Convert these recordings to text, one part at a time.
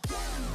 go.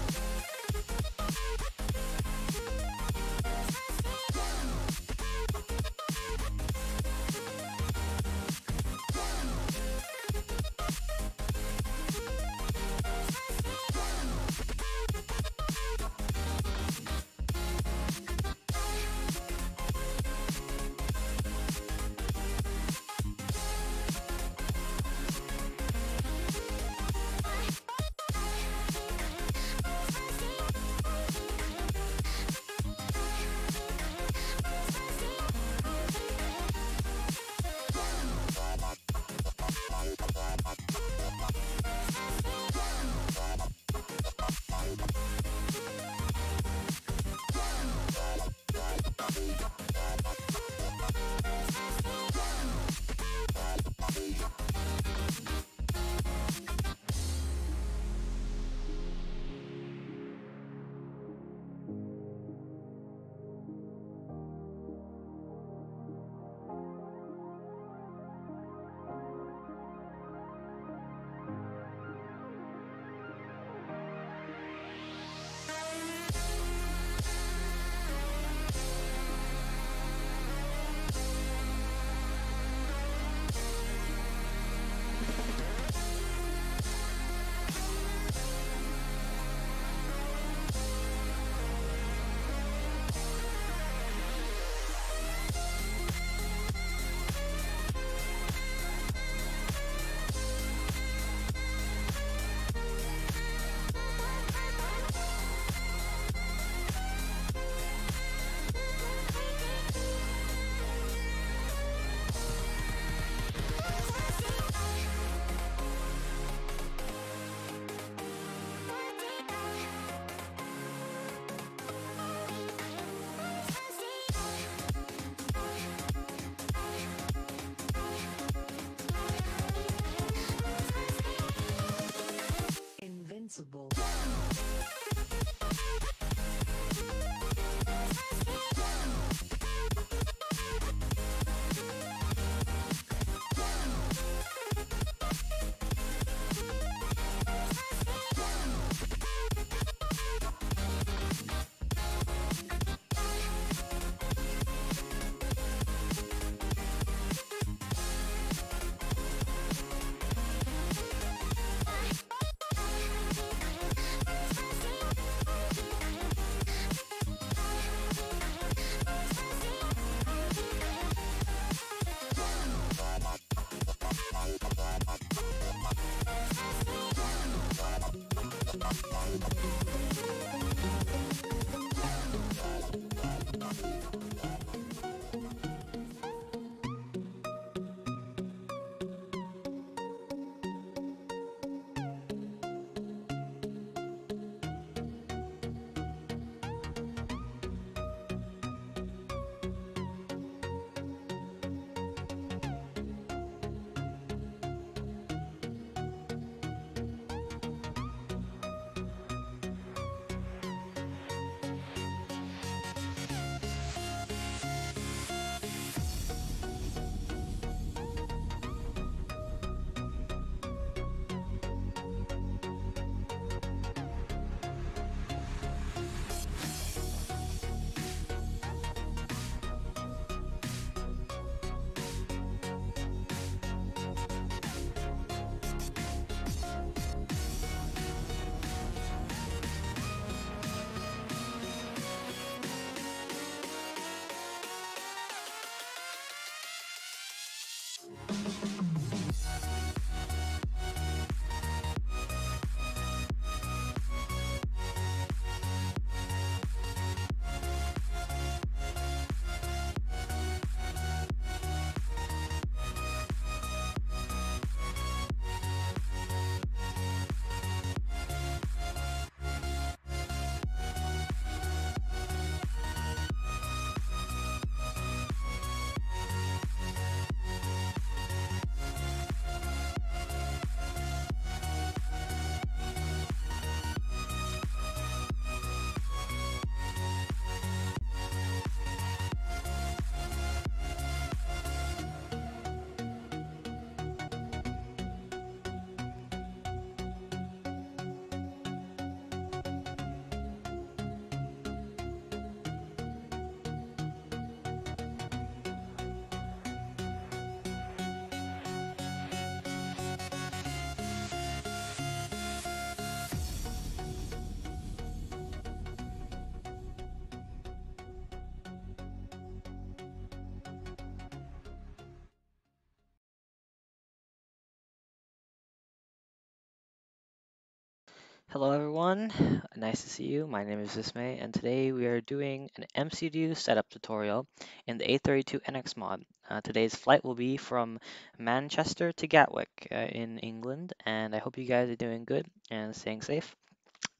Hello everyone, nice to see you. My name is Vismay and today we are doing an MCDU setup tutorial in the A32NX mod. Uh, today's flight will be from Manchester to Gatwick uh, in England and I hope you guys are doing good and staying safe.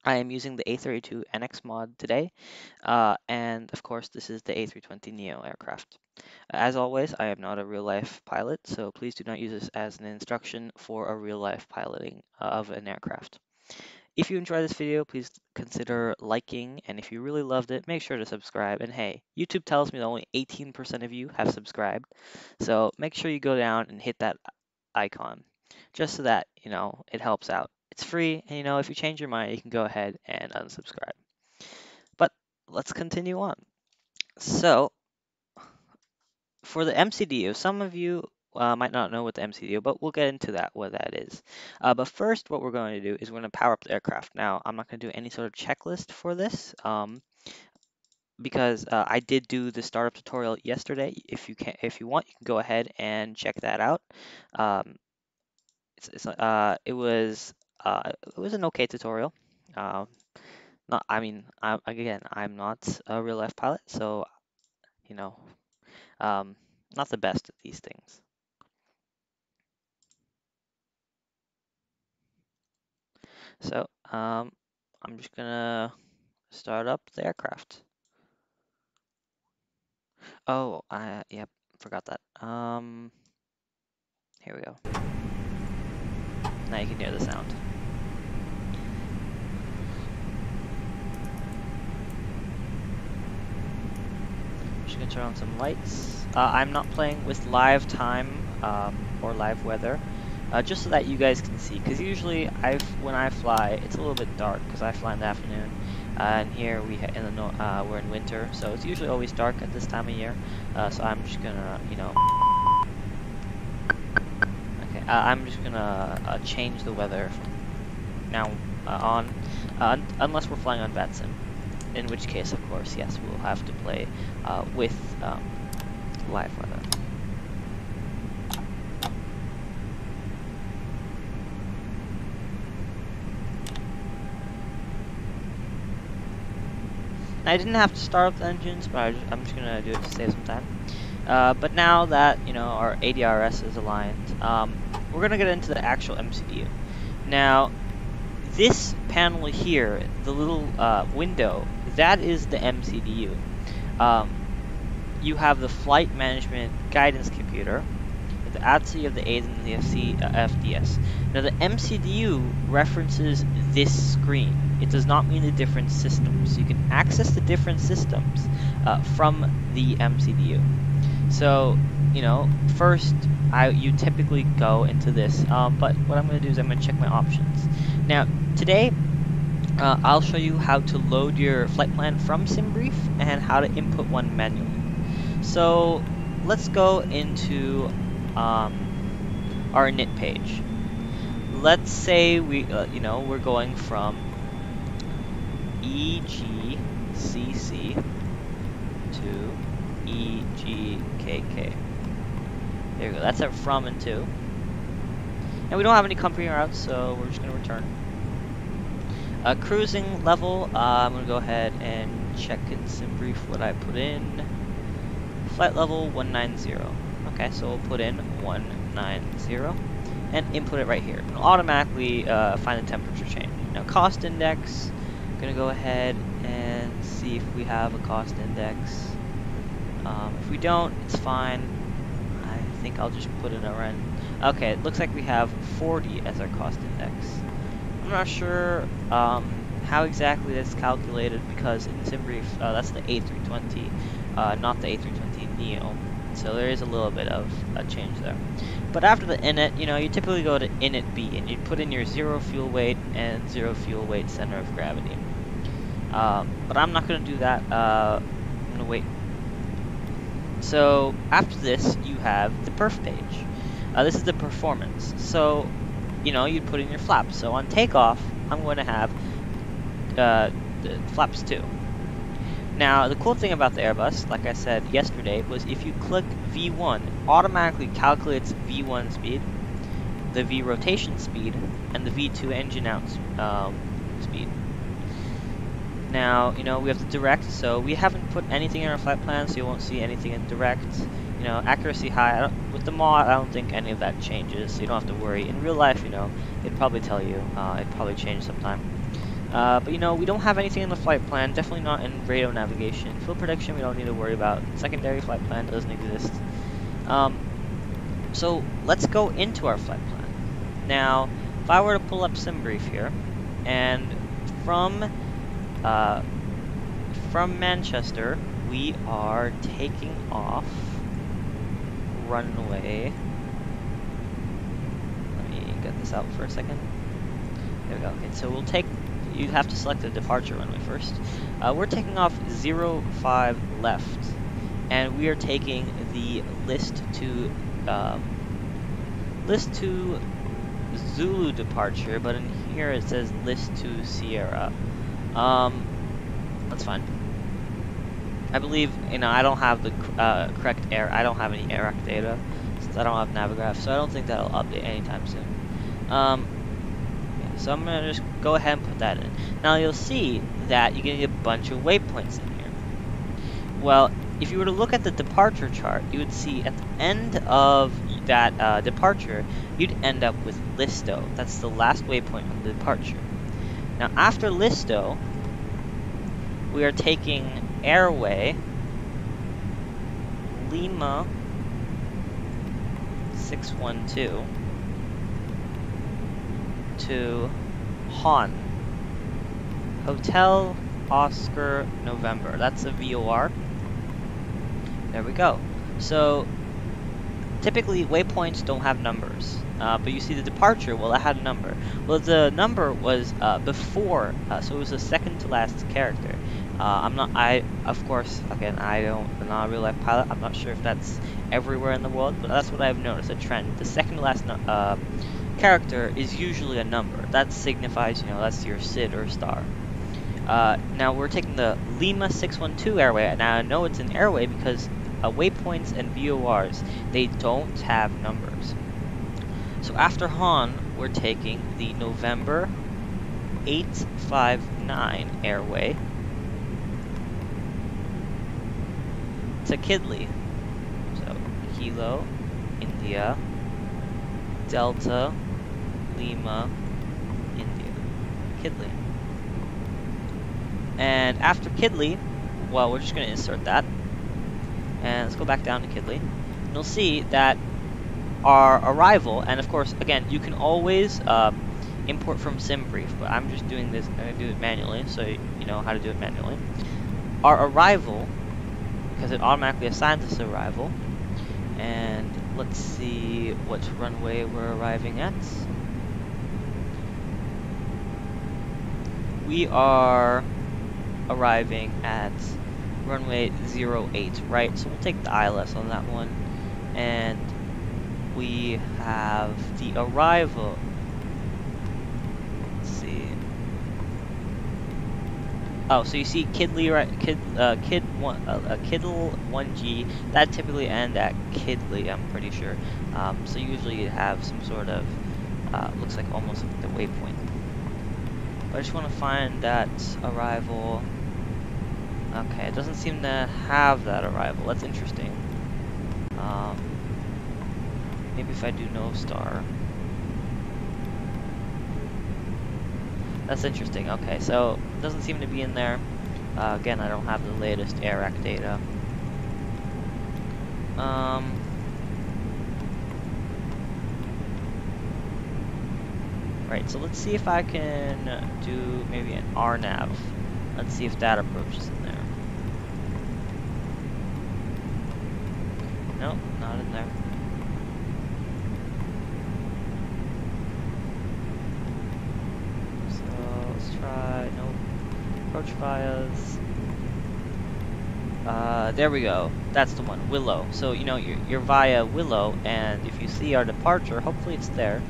I am using the A32NX mod today uh, and of course this is the A320neo aircraft. As always, I am not a real life pilot so please do not use this as an instruction for a real life piloting uh, of an aircraft. If you enjoyed this video, please consider liking, and if you really loved it, make sure to subscribe. And hey, YouTube tells me that only 18% of you have subscribed, so make sure you go down and hit that icon, just so that, you know, it helps out. It's free, and you know, if you change your mind, you can go ahead and unsubscribe. But let's continue on. So, for the MCDU, some of you uh, might not know what the MCDU, but we'll get into that, what that is. Uh, but first, what we're going to do is we're going to power up the aircraft. Now, I'm not going to do any sort of checklist for this, um, because uh, I did do the startup tutorial yesterday. If you can, if you want, you can go ahead and check that out. Um, it's, it's, uh, it was uh, it was an okay tutorial. Uh, not, I mean, I, again, I'm not a real life pilot, so you know, um, not the best at these things. So um, I'm just gonna start up the aircraft. Oh, I yep, forgot that. Um, here we go. Now you can hear the sound. Just gonna turn on some lights. Uh, I'm not playing with live time um, or live weather uh, just so that you guys can see. Because usually, I when I fly, it's a little bit dark because I fly in the afternoon, uh, and here we in the no uh, we're in winter, so it's usually always dark at this time of year. Uh, so I'm just gonna, you know, okay, uh, I'm just gonna uh, change the weather now on, un unless we're flying on VATSIM. In which case, of course, yes, we'll have to play with um, live weather. I didn't have to start up the engines, but just, I'm just gonna do it to save some time. Uh, but now that you know our ADRS is aligned, um, we're gonna get into the actual MCDU. Now, this panel here, the little uh, window, that is the MCDU. Um, you have the flight management guidance computer, the ATSI of the A's and the FC, uh, FDS. Now the MCDU references this screen. It does not mean the different systems. You can access the different systems uh, from the MCDU. So, you know, first I you typically go into this, um, but what I'm going to do is I'm going to check my options. Now, today uh, I'll show you how to load your flight plan from SimBrief and how to input one manually. So let's go into um, our init page. Let's say we, uh, you know, we're going from EGCC to EGKK. There we go. That's our from and to. And we don't have any company routes, so we're just going to return. Uh, cruising level, uh, I'm going to go ahead and check in SimBrief what I put in. Flight level 190. Okay, so we'll put in 190 and input it right here. It'll automatically uh, find the temperature change. Now cost index, I'm gonna go ahead and see if we have a cost index. Um, if we don't, it's fine. I think I'll just put in a run. Okay, it looks like we have 40 as our cost index. I'm not sure um, how exactly that's calculated because in SimBrief, uh, that's the A320, uh, not the A320neo. So there is a little bit of a change there. But after the init, you know, you typically go to init B and you put in your zero fuel weight and zero fuel weight center of gravity. Um, but I'm not going to do that. Uh, I'm going to wait. So after this, you have the perf page. Uh, this is the performance. So, you know, you put in your flaps. So on takeoff, I'm going to have uh, the flaps 2. Now, the cool thing about the Airbus, like I said yesterday, was if you click V1, automatically calculates V1 speed, the V rotation speed, and the V2 engine out um, Now, you know, we have the direct, so we haven't put anything in our flight plan, so you won't see anything in direct. You know, accuracy high. with the mod, I don't think any of that changes, so you don't have to worry. In real life, you know, it'd probably tell you. Uh, it'd probably change sometime. Uh, but you know, we don't have anything in the flight plan, definitely not in radio navigation. Fuel prediction, we don't need to worry about. Secondary flight plan doesn't exist. Um, so let's go into our flight plan. Now, if I were to pull up SimBrief here, and from uh, from Manchester, we are taking off runway. Let me get this out for a second. There we go. Okay, so we'll take. You have to select the departure runway first. Uh, we're taking off 05 left, and we are taking the Listo 2 um, Listo 2 Zulu departure, but in here it says Listo 2 Sierra. Um, that's fine. I believe, you know, I don't have the uh, correct air, I don't have any AIRAC data, since I don't have Navigraph, so I don't think that'll update anytime soon. Um, yeah, so I'm going to just go ahead and put that in. Now you'll see that you're going to get a bunch of waypoints in here. Well, if you were to look at the departure chart, you would see at the end of that uh, departure, you'd end up with Listo. That's the last waypoint of the departure. Now after Listo, we are taking Airway Lima 612 to Han. Hotel Oscar November. That's a VOR. There we go. So typically waypoints don't have numbers. Uh, but you see the departure, well, it had a number. Well, the number was uh, before, uh, so it was the second to last character. Uh, I'm not, I, of course, again, I don't, I'm not a real life pilot, I'm not sure if that's everywhere in the world, but that's what I've noticed, a trend. The second to last uh, character is usually a number. That signifies, you know, that's your SID or star. Uh, now we're taking the Lima 612 airway, and I know it's an airway because uh, waypoints and VORs, they don't have numbers. So after Han, we're taking the November 859 airway to KIDLI. So Kilo, India, Delta, Lima, India, KIDLI. And after KIDLI, well, we're just going to insert that. And let's go back down to KIDLI. And you'll see that our arrival, and of course, again, you can always uh, import from SimBrief, but I'm just doing this, I'm going to do it manually, so you know how to do it manually. Our arrival, because it automatically assigns us arrival, and let's see what runway we're arriving at. We are arriving at runway 08, right? So we'll take the ILS on that one. And we have the arrival. Let's see. Oh, so you see KIDLI, right? Kid, uh, Kid one, uh, uh, Kiddle 1G. That typically end at KIDLI, I'm pretty sure. Um, so usually you have some sort of, uh, looks like almost like the waypoint. But I just want to find that arrival. Okay, it doesn't seem to have that arrival. That's interesting. Um, maybe if I do no star. That's interesting. Okay, so it doesn't seem to be in there. Uh, again, I don't have the latest AIRAC data. Um, right, so let's see if I can do maybe an RNAV. Let's see if that approaches in there. Nope, not in there. So let's try, nope. Approach vias. Uh, there we go. That's the one, WILLO. So, you know, you're, you're via WILLO, and if you see our departure, hopefully it's there.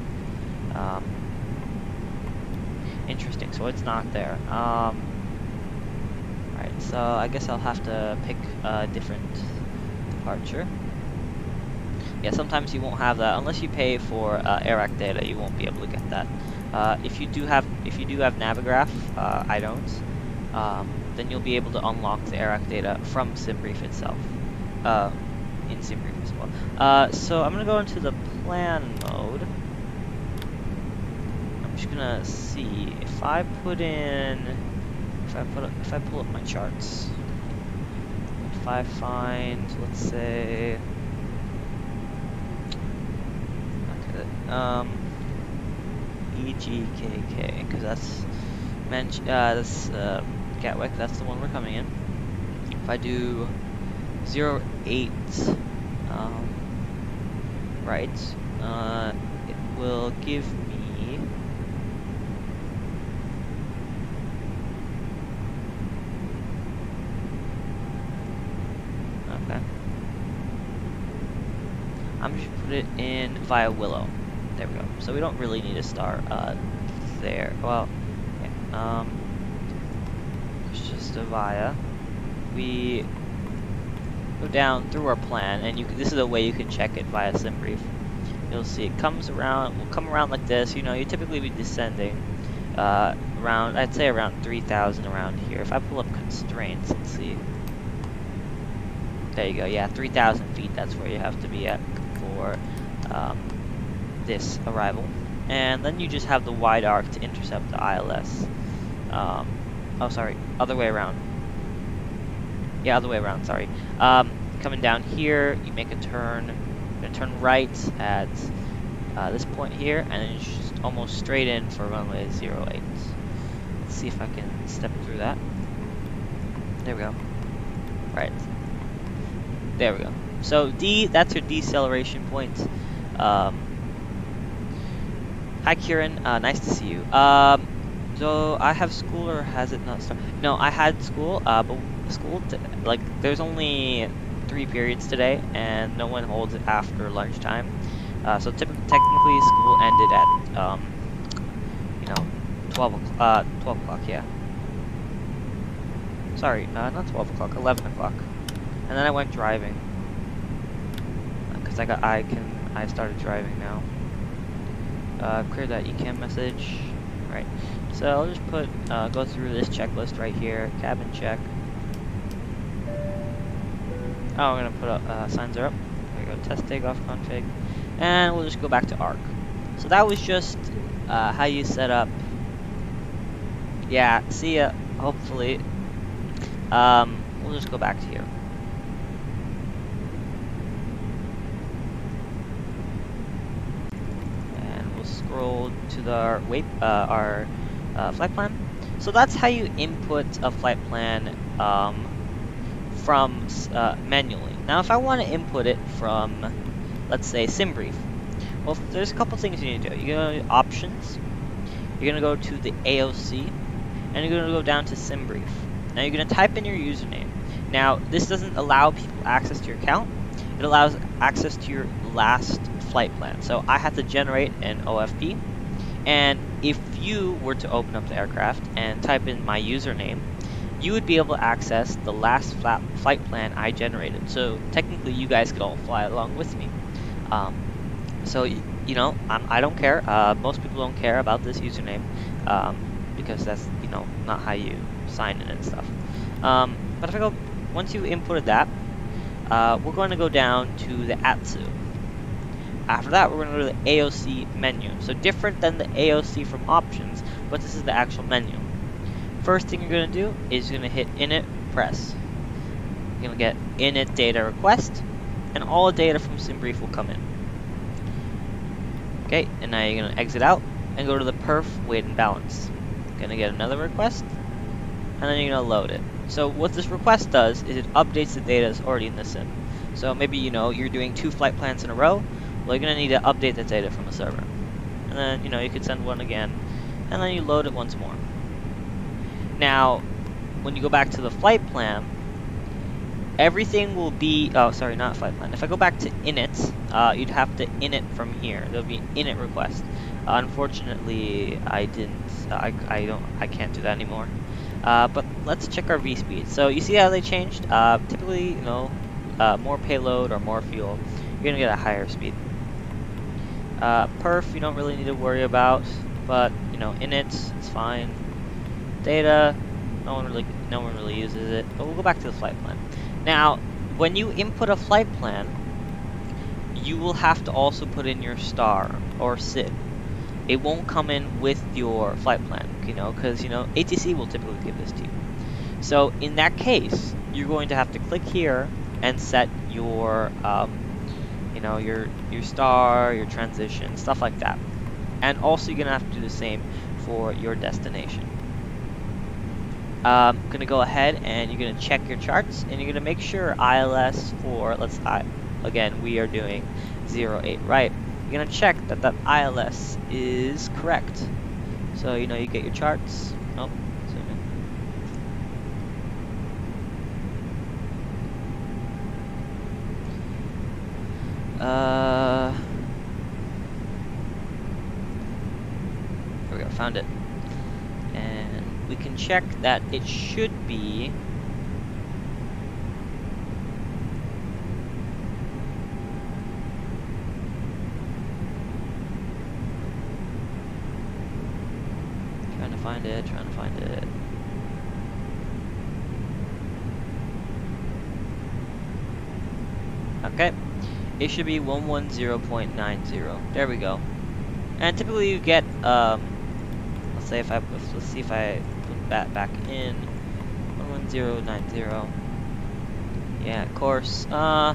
Um, interesting, so it's not there. Um, Alright, so I guess I'll have to pick a different departure yeah, sometimes you won't have that unless you pay for uh, data. You won't be able to get that. Uh, if you do have if you do have Navigraph, uh, I don't. um, then you'll be able to unlock the AIRAC data from SimBrief itself. Uh, in SimBrief as well. Uh, so I'm gonna go into the plan mode. I'm just gonna see if I put in, if I put, up, if I pull up my charts. If I find, let's say, okay, um, EGKK, because that's, men uh, that's uh, Gatwick, that's the one we're coming in. If I do 08 um, right, uh, it will give me okay. I'm just put it in via WILLO. There we go. So we don't really need a star uh, there. Well, yeah, um, it's just a via. We go down through our plan, and you can, this is a way you can check it via SimBrief. You'll see it comes around, will come around like this. You know, you typically be descending uh, around, I'd say around 3,000 around here. If I pull up constraints, let's see. There you go. Yeah, 3,000 feet. That's where you have to be at for um, this arrival. And then you just have the wide arc to intercept the ILS. Um, oh, sorry, other way around. Yeah, other way around, sorry. Um, coming down here, you make a turn, you turn right at uh, this point here, and then just almost straight in for runway 08. Let's see if I can step through that. There we go. Right. There we go. So D, that's your deceleration point. Um, hi Kieran, uh, nice to see you. Um, so I have school or has it not started? No, I had school, uh, but school, like, there's only three periods today, and no one holds it after lunchtime. Uh, so technically, school ended at, um, you know, 12 o'clock, uh, 12 o'clock, yeah. Sorry, uh, not 12 o'clock, 11 o'clock. And then I went driving. Because I got, I can, I started driving now. Uh, clear that ECAM message. Right. So I'll just put, uh, go through this checklist right here, cabin check. Oh, we're gonna put up, uh, signs are up. There we go, test takeoff config. And we'll just go back to ARC. So that was just, uh, how you set up. Yeah, see ya, hopefully. Um, we'll just go back to here. And we'll our, uh, our uh, flight plan. So that's how you input a flight plan um, from uh, manually. Now if I want to input it from, let's say, SimBrief, well, there's a couple things you need to do. You're going to go to Options, you're going to go to the AOC, and you're going to go down to SimBrief. Now you're going to type in your username. Now, this doesn't allow people access to your account. It allows access to your last flight plan. So I have to generate an OFP, and if you were to open up the aircraft and type in my username, you would be able to access the last flight plan I generated. So technically, you guys could all fly along with me. Um, so you know, I'm, I do not care. Uh, most people don't care about this username um, because that's you know not how you sign in and stuff. Um, but if I go, once you inputted that, uh, we're going to go down to the ATSU. After that, we're going to go to the AOC menu. So different than the AOC from options, but this is the actual menu first thing you're going to do is you're going to hit init press. You're going to get init data request, and all the data from SimBrief will come in. Okay, and now you're going to exit out and go to the perf weight and balance. You're Going to get another request, and then you're going to load it. So what this request does is it updates the data that's already in the sim. So maybe you know you're doing two flight plans in a row. You're going to need to update the data from the server. And then, you know, you could send one again, and then you load it once more. Now, when you go back to the flight plan, everything will be, oh, sorry, not flight plan. If I go back to init, uh, you'd have to init from here. There'll be an init request. Uh, unfortunately, I didn't, I, I don't, I can't do that anymore. Uh, but let's check our V-speed. So you see how they changed? Uh, typically, you know, uh, more payload or more fuel, you're gonna get a higher speed. Uh, perf, you don't really need to worry about, but, you know, init, it's fine data, No one really, no one really uses it. But we'll go back to the flight plan. Now, when you input a flight plan, you will have to also put in your star or SID. It won't come in with your flight plan, you know, because you know ATC will typically give this to you. So in that case, you're going to have to click here and set your, um, you know, your your star, your transition, stuff like that. And also you're gonna have to do the same for your destination. Um, gonna go ahead and you're gonna check your charts and you're gonna make sure ILS for let's I, again we are doing 08 right. You're gonna check that that ILS is correct. So you know you get your charts. Oh, Uh, there we go, found it. And we can check that it should be Trying to find it, trying to find it. Okay, it should be 110.90. There we go. And typically you get, um, let's say if I, let's see if I put that back in, 11090. Yeah, of course. Uh,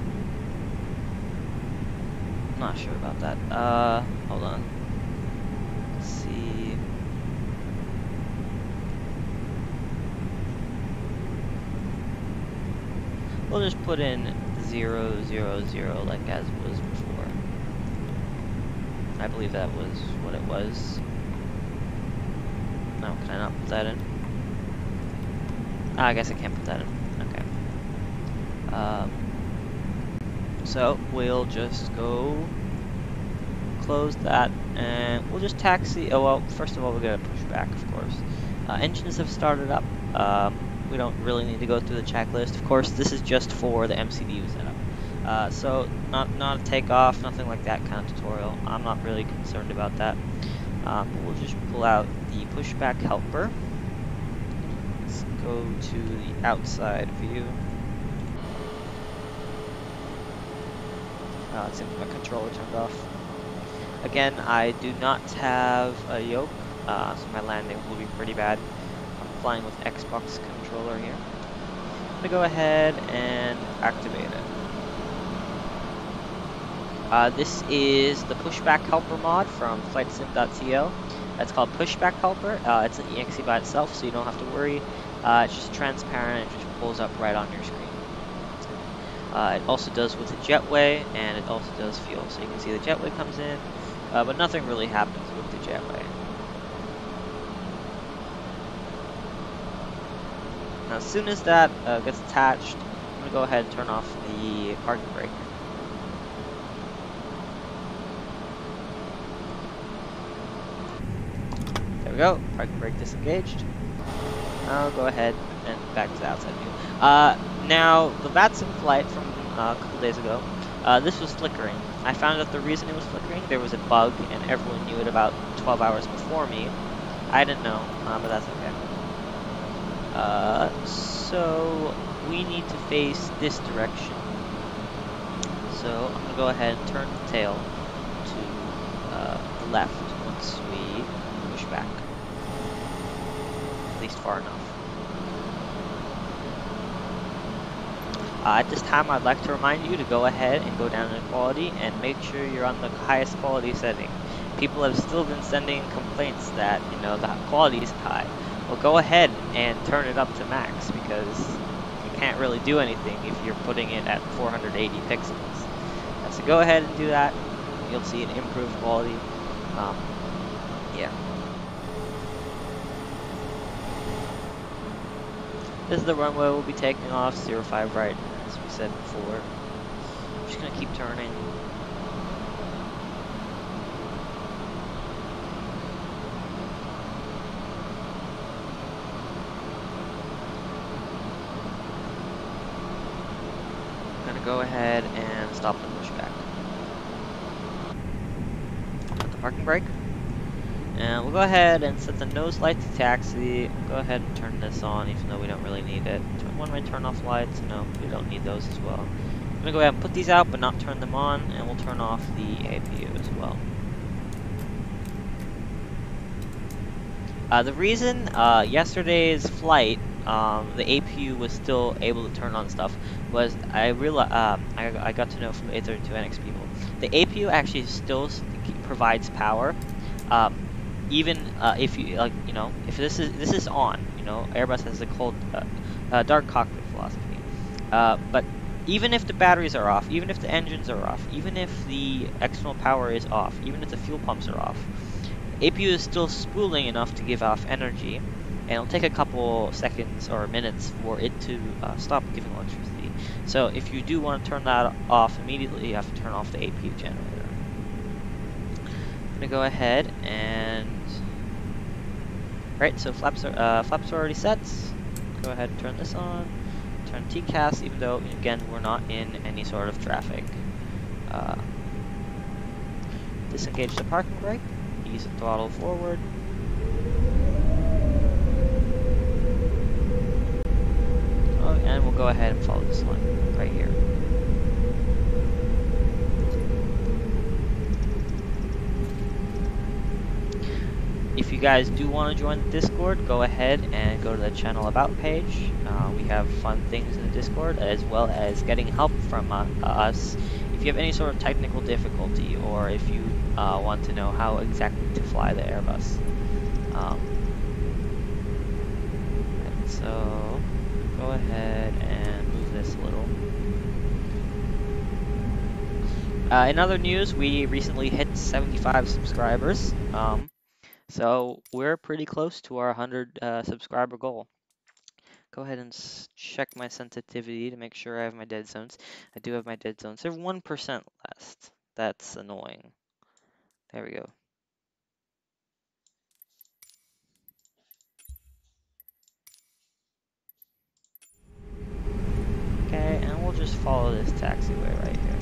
not sure about that. Uh, hold on. Let's see. We'll just put in zero zero zero like as was before. I believe that was what it was. No, can I not put that in? Ah, I guess I can't put that in. Okay. Um, so we'll just go close that and we'll just taxi. Oh well, first of all we're gonna push back, of course. Uh, engines have started up. Um, we don't really need to go through the checklist. Of course, this is just for the MCDU setup. Uh, so, not, not a takeoff, nothing like that kind of tutorial. I'm not really concerned about that. Um, we'll just pull out the pushback helper. Let's go to the outside view. Uh, it seems my controller turned off. Again, I do not have a yoke, uh, so my landing will be pretty bad. I'm flying with Xbox controller here. I'm gonna go ahead and activate it. Uh, this is the pushback helper mod from flightsim.to. That's called pushback helper. Uh, it's an exe by itself, so you don't have to worry. Uh, it's just transparent. It just pulls up right on your screen. Uh, it also does with the jetway, and it also does fuel. So you can see the jetway comes in, uh, but nothing really happens with the jetway. Now, as soon as that uh, gets attached, I'm going to go ahead and turn off the parking brake. There we go, parking brake disengaged. I'll go ahead and back to the outside view. Uh, now, the VATSIM flight from uh, a couple days ago, uh, this was flickering. I found out the reason it was flickering, there was a bug, and everyone knew it about 12 hours before me. I didn't know, uh, but that's okay. Uh, so we need to face this direction. So I'm gonna go ahead and turn the tail to uh, the left once we push back, at least far enough. Uh, at this time, I'd like to remind you to go ahead and go down in quality and make sure you're on the highest quality setting. People have still been sending complaints that, you know, the quality is high. Well, go ahead and turn it up to max because you can't really do anything if you're putting it at 480 pixels. So go ahead and do that. You'll see an improved quality. Um, yeah. This is the runway we'll be taking off, 05 right, as we said before. I'm just gonna keep turning. I'm gonna go ahead and stop the pushback. Put the parking brake. And we'll go ahead and set the nose light to taxi. Go ahead and turn this on, even though we don't really need it. Turn one my turn off lights. No, we don't need those as well. I'm gonna go ahead and put these out, but not turn them on, and we'll turn off the APU as well. Uh, the reason uh, yesterday's flight, um, the APU was still able to turn on stuff, was I realized uh, I, I got to know from A32NX people, the APU actually still provides power. Um, even uh, if you like, you know, if this is this is on, you know, Airbus has a cold, uh, uh, dark cockpit philosophy. Uh, but even if the batteries are off, even if the engines are off, even if the external power is off, even if the fuel pumps are off, APU is still spooling enough to give off energy, and it'll take a couple seconds or minutes for it to uh, stop giving electricity. So if you do want to turn that off immediately, you have to turn off the APU generator. I'm gonna go ahead and Right, so flaps are, uh, flaps are already set. Go ahead and turn this on. Turn TCAS, even though, again, we're not in any sort of traffic. Uh, disengage the parking brake. Ease the throttle forward. And we'll go ahead and follow this line right here. if you guys do want to join the Discord, go ahead and go to the channel about page. Uh, we have fun things in the Discord, as well as getting help from uh, us if you have any sort of technical difficulty, or if you uh, want to know how exactly to fly the Airbus. Um, so, go ahead and move this a little. Uh, in other news, we recently hit 75 subscribers. Um, so we're pretty close to our 100 uh, subscriber goal. Go ahead and check my sensitivity to make sure I have my dead zones. I do have my dead zones. They're 1% less. That's annoying. There we go. Okay, and we'll just follow this taxiway right here.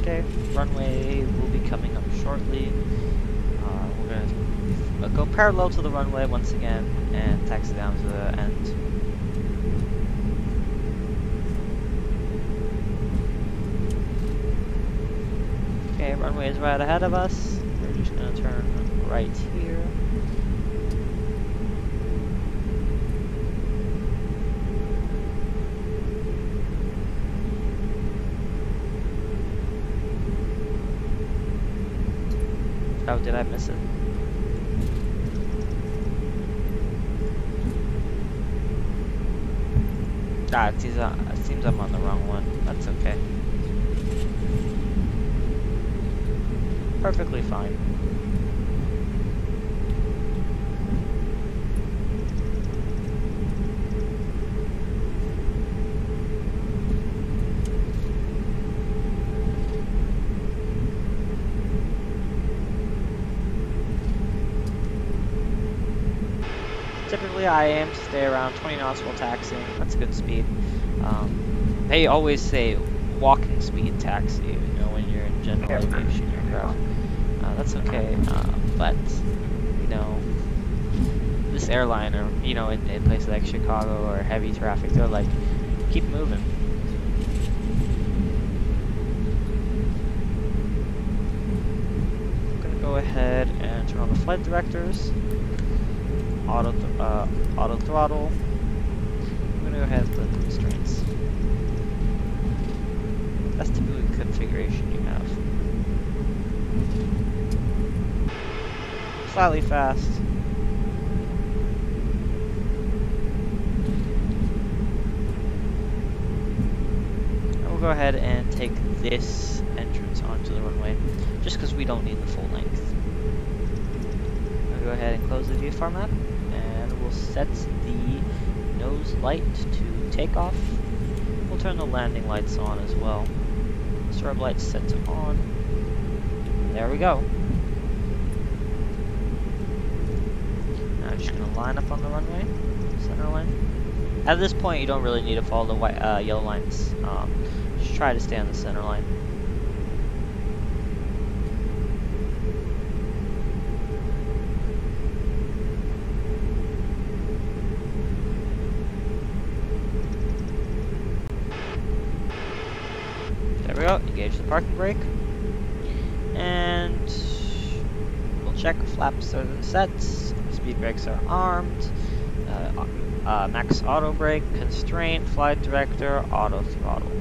Okay, runway will be coming up shortly. Uh, we're to go parallel to the runway once again and taxi down to the end. Okay, runway is right ahead of us. We're just to turn right here. Oh, did I miss it? Ah, it seems, uh, it seems I'm on the wrong one. That's okay. Perfectly fine. Typically I aim to stay around 20 knots while taxiing. That's a good speed. Um, they always say walking speed taxi, you know, when you're in general aviation aircraft. That's okay, uh, but, you know, this airline or, you know, in, in places like Chicago or heavy traffic, they're like, keep moving. I'm gonna go ahead and turn on the flight directors auto, uh, auto throttle. I'm gonna go ahead and put the constraints. That's typically the configuration you have. Slightly fast. we'll go ahead and take this entrance onto the runway, just because we don't need the full length. I'll go ahead and close the VFR map and we'll set the nose light to take off. We'll turn the landing lights on as well. Strobe lights set to on. There we go. I'm just gonna line up on the runway, center line. At this point, you don't really need to follow the white, uh, yellow lines. Um, just try to stay on the center line. There we go, engage the parking brake. And we'll check flaps are set, brakes are armed, uh, uh, max auto brake, constraint, flight director, auto throttle.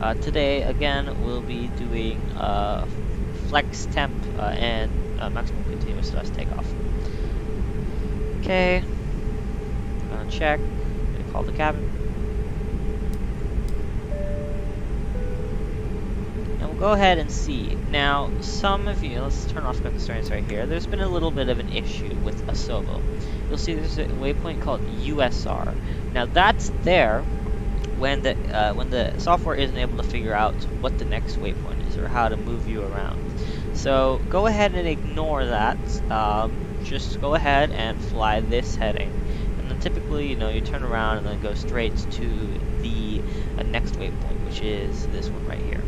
Uh, today, again, we'll be doing uh, flex temp uh, and uh, maximum continuous thrust takeoff. Okay, check, call the cabin. Go ahead and see. Now, some of you, let's turn off constraints right here. There's been a little bit of an issue with Asobo. You'll see there's a waypoint called USR. Now that's there when the uh, when the software isn't able to figure out what the next waypoint is or how to move you around. So go ahead and ignore that. Um, just go ahead and fly this heading. And then typically, you know, you turn around and then go straight to the uh, next waypoint, which is this one right here.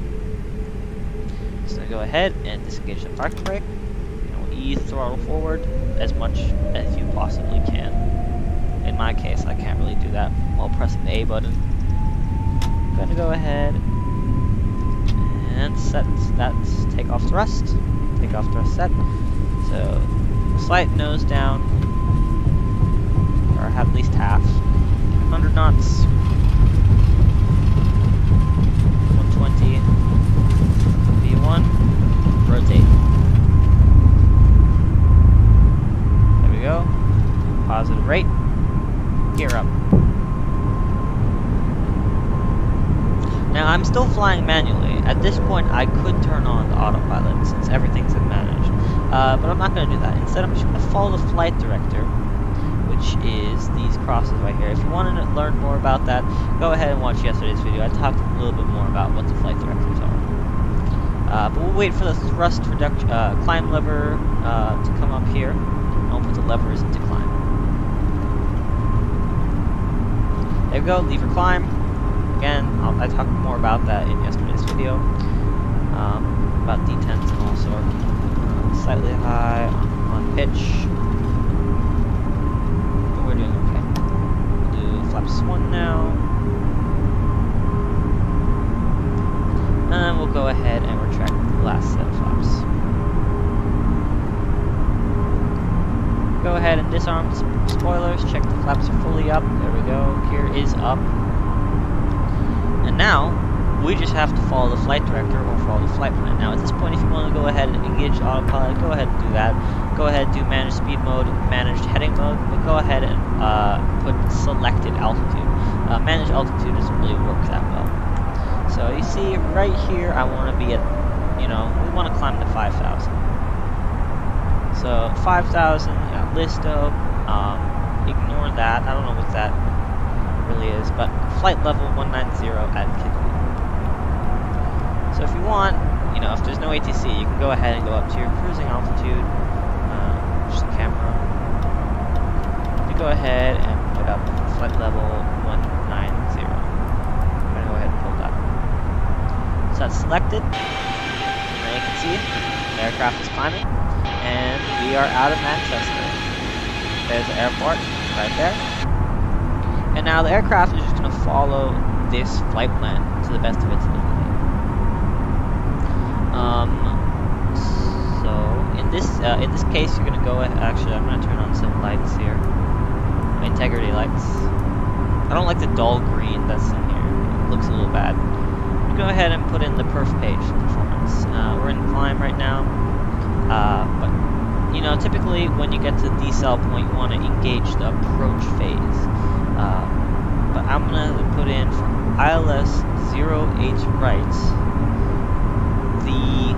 So go ahead and disengage the parking brake. And we'll ease throttle forward as much as you possibly can. In my case, I can't really do that while pressing the A button. I'm gonna go ahead and set that takeoff thrust. Takeoff thrust set. So slight nose down, or at least half. 100 knots. 120. V1. Rotate. There we go. Positive rate. Gear up. Now I'm still flying manually. At this point I could turn on the autopilot since everything's been managed. Uh, but I'm not going to do that. Instead I'm just going to follow the flight director, which is these crosses right here. If you want to learn more about that, go ahead and watch yesterday's video. I talked a little bit more about what the flight director. Uh, but we'll wait for the thrust reduction, uh, climb lever uh, to come up here. And we'll put the levers into climb. There we go, lever climb. Again, I'll, I talked more about that in yesterday's video. Um, about detents and all sort. Uh, slightly high on, on pitch. But we're doing okay. We'll do flaps 1 now. And then we'll go ahead last set of flaps. Go ahead and disarm the spoilers, check the flaps are fully up. There we go, gear is up. And now, we just have to follow the flight director or follow the flight plan. Now, at this point, if you want to go ahead and engage autopilot, go ahead and do that. Go ahead and do managed speed mode, managed heading mode, but go ahead and uh, put selected altitude. Uh, managed altitude doesn't really work that well. So you see, right here, I want to be at, you know, we want to climb to 5,000. So 5,000, yeah, Listo, um, ignore that. I don't know what that really is, but flight level 190 at KIDLI. So if you want, you know, if there's no ATC, you can go ahead and go up to your cruising altitude, uh, just the camera. You go ahead and put up flight level 190. I'm gonna go ahead and pull that. So that's selected. And now you can aircraft is climbing, and we are out of Manchester. There's the airport right there. And now the aircraft is just going to follow this flight plan to the best of its ability. Um, so in this uh, in this case, you're going to go. Actually, I'm going to turn on some lights here. Integrity lights. I don't like the dull green that's in here. It looks a little bad. Go ahead and put in the perf page Uh, we're in climb right now, uh, but you know, typically when you get to the decel point, you want to engage the approach phase. Uh, but I'm gonna put in for ILS 08 right the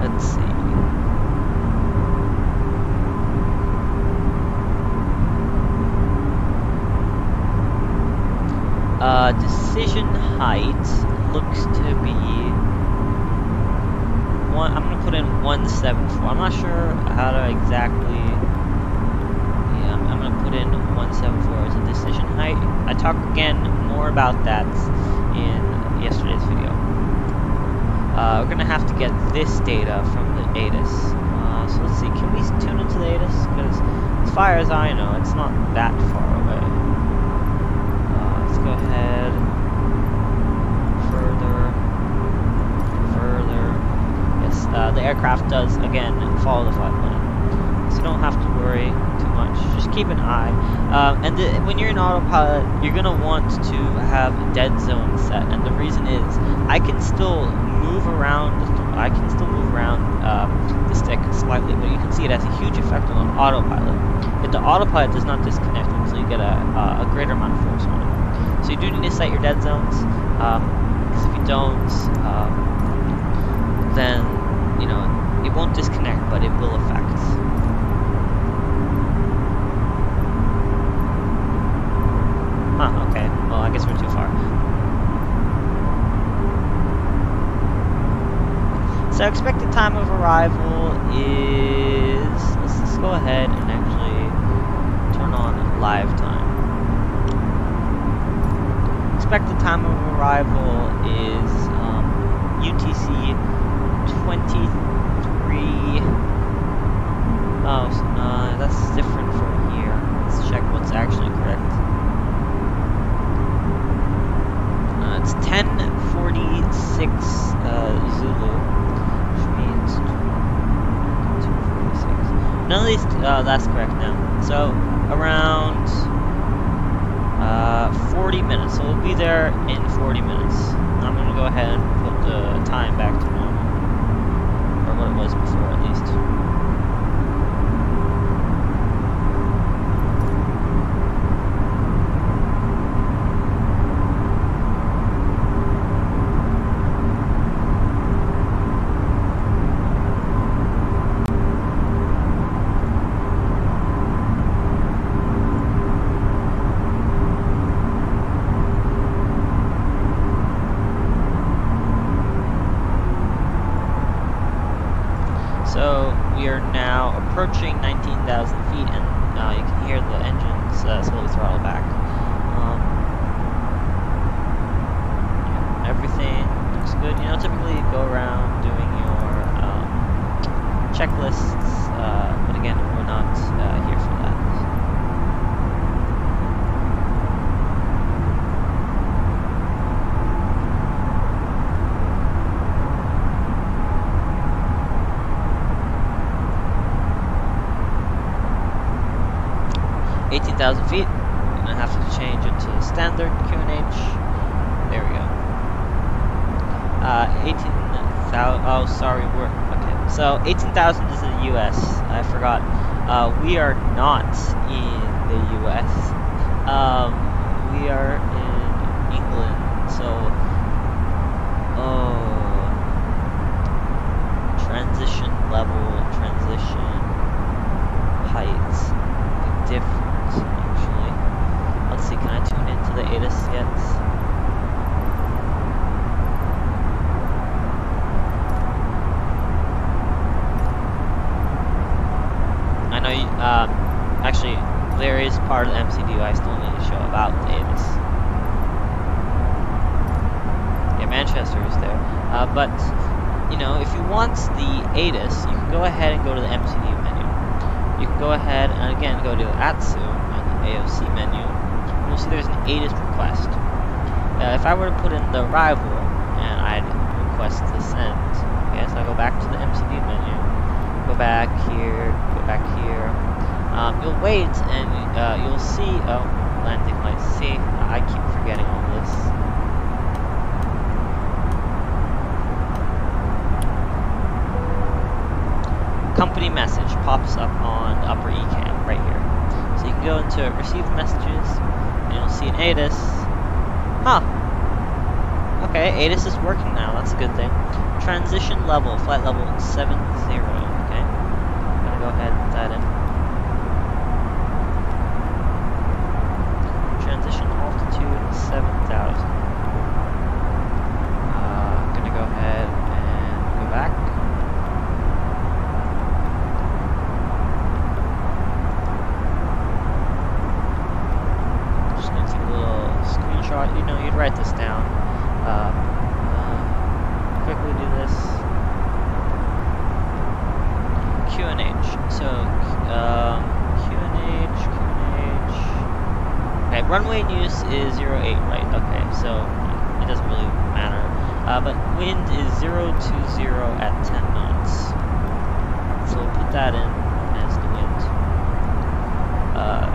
let's see. Uh, decision height looks to be one. I'm gonna put in 174. I'm not sure how to exactly. Yeah, I'm, I'm gonna put in 174 as a decision height. I talk again more about that in yesterday's video. Uh, we're gonna have to get this data from the ATIS. Uh, so let's see. Can we tune into the ATIS? Because as far as I know, it's not that far away. Aircraft does, again, follow the flight plan. So you don't have to worry too much. Just keep an eye. Um, and the, when you're in autopilot, you're going to want to have dead zone set. And the reason is, I can still move around, I can still move around uh, the stick slightly, but you can see it has a huge effect on autopilot. If the autopilot does not disconnect until you get a, a, greater amount of force on it. So you do need to set your dead zones, because um, if you don't, um, then you know, it won't disconnect, but it will affect. Huh, okay. Well, I guess we're too far. So expected time of arrival is... Let's just go ahead and actually turn on live time. Expected time of arrival is um, UTC 23. Oh, uh, that's different from here. Let's check what's actually correct. Uh, it's 1046 uh, Zulu, which means 246. None of these, uh, that's correct now. So, around uh, 40 minutes. So we'll be there in 40 minutes. I'm to go ahead and put the time back to what it was before at least. approaching 19,000 feet, and uh, you can hear the engines uh, slowly throttle back. Um, yeah, everything looks good. You know, typically you go around doing your um, checklists, uh, but again, we're not uh, here for that. thousand feet. I'm gonna have to change it to standard QNH. There we go. Uh, 18,000. Oh, sorry, we're okay. So 18,000 is in the U.S. I forgot. Uh, we are not in the U.S. Um, we are in England. So, oh, transition level, transition heights, different see, can I tune into the ATIS yet? I know, you, um, actually, there is part of the MCDU I still need to show about the ATIS. Yeah, Manchester is there. Uh, but, you know, if you want the ATIS, you can go ahead and go to the MCDU menu. You can go ahead and again go to the ATSU and the AOC menu you'll see there's an ATIS request. Uh, if I were to put in the arrival, and I'd request the send, okay, so I go back to the MCD menu, go back here, go back here, um, you'll wait, and uh, you'll see, oh, landing lights, see, I keep forgetting all this. Company message pops up on upper ECAM right here. So you can go into receive messages, and you'll see an ATIS. Huh. Okay, ATIS is working now. That's a good thing. Transition level, flight level 70. Okay. I'm gonna go ahead and that in. Transition altitude 7,000. Uh, I'm gonna go ahead and go back. runway in use is 08, right? Okay, so it doesn't really matter. Uh, but wind is 020 at 10 knots. So we'll put that in as the wind. Uh,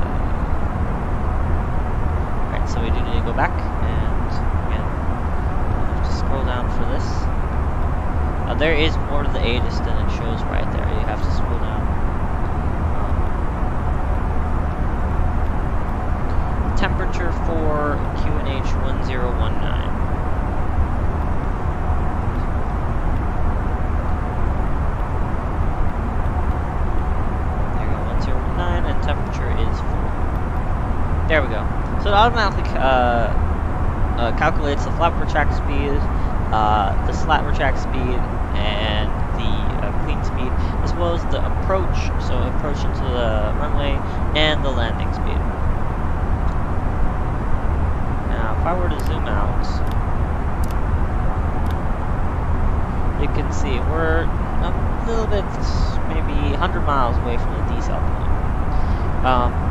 Alright, so we do need to go back, and again, we'll have to scroll down for this. Uh, there is more to the ATIS than it shows right there. You have to scroll down. Um, temperature for QNH 1019. There you go, 1019, and temperature is 4. There we go. So it automatically uh, uh, calculates the flap retract speed, uh, the slat retract speed, and the uh, clean speed, as well as the approach, so approach into the runway, and the landing speed. Now, if I were to zoom out, you can see we're a little bit, maybe 100 miles away from the decel point. Um,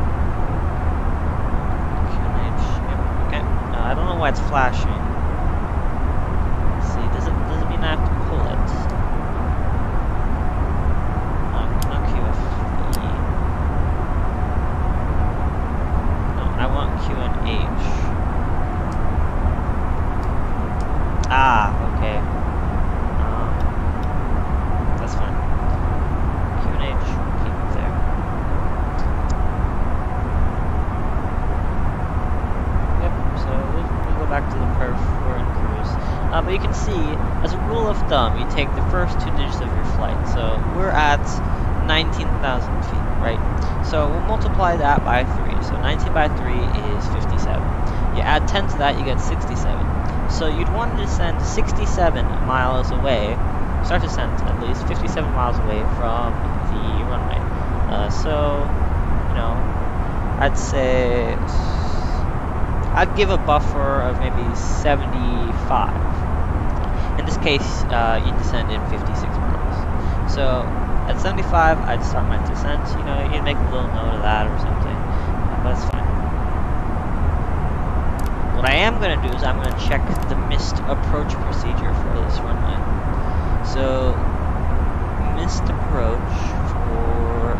okay, uh, I don't know why it's flashing. See, does it does it mean I have to pull it? Not, not QFE. No, I want Q and H. Ah, okay. Um, that's fine. Q and H, keep it there. Yep, so we'll, we'll go back to the perf, we're in cruise. Uh, but you can see, as a rule of thumb, you take the first two digits of your flight. So we're at 19,000 feet, right? So we'll multiply that by 3. So 19 by 3 is 57. You add 10 to that, you get 67. So you'd want to descend 67 miles away, start descent at least, 57 miles away from the runway. Uh, so, you know, I'd say I'd give a buffer of maybe 75. In this case, uh, you descend in 56 miles. So at 75, I'd start my descent. You know, you'd make a little note of that or something, but it's fine. What I am going to do is I'm going to check the missed approach procedure for this runway. So, missed approach for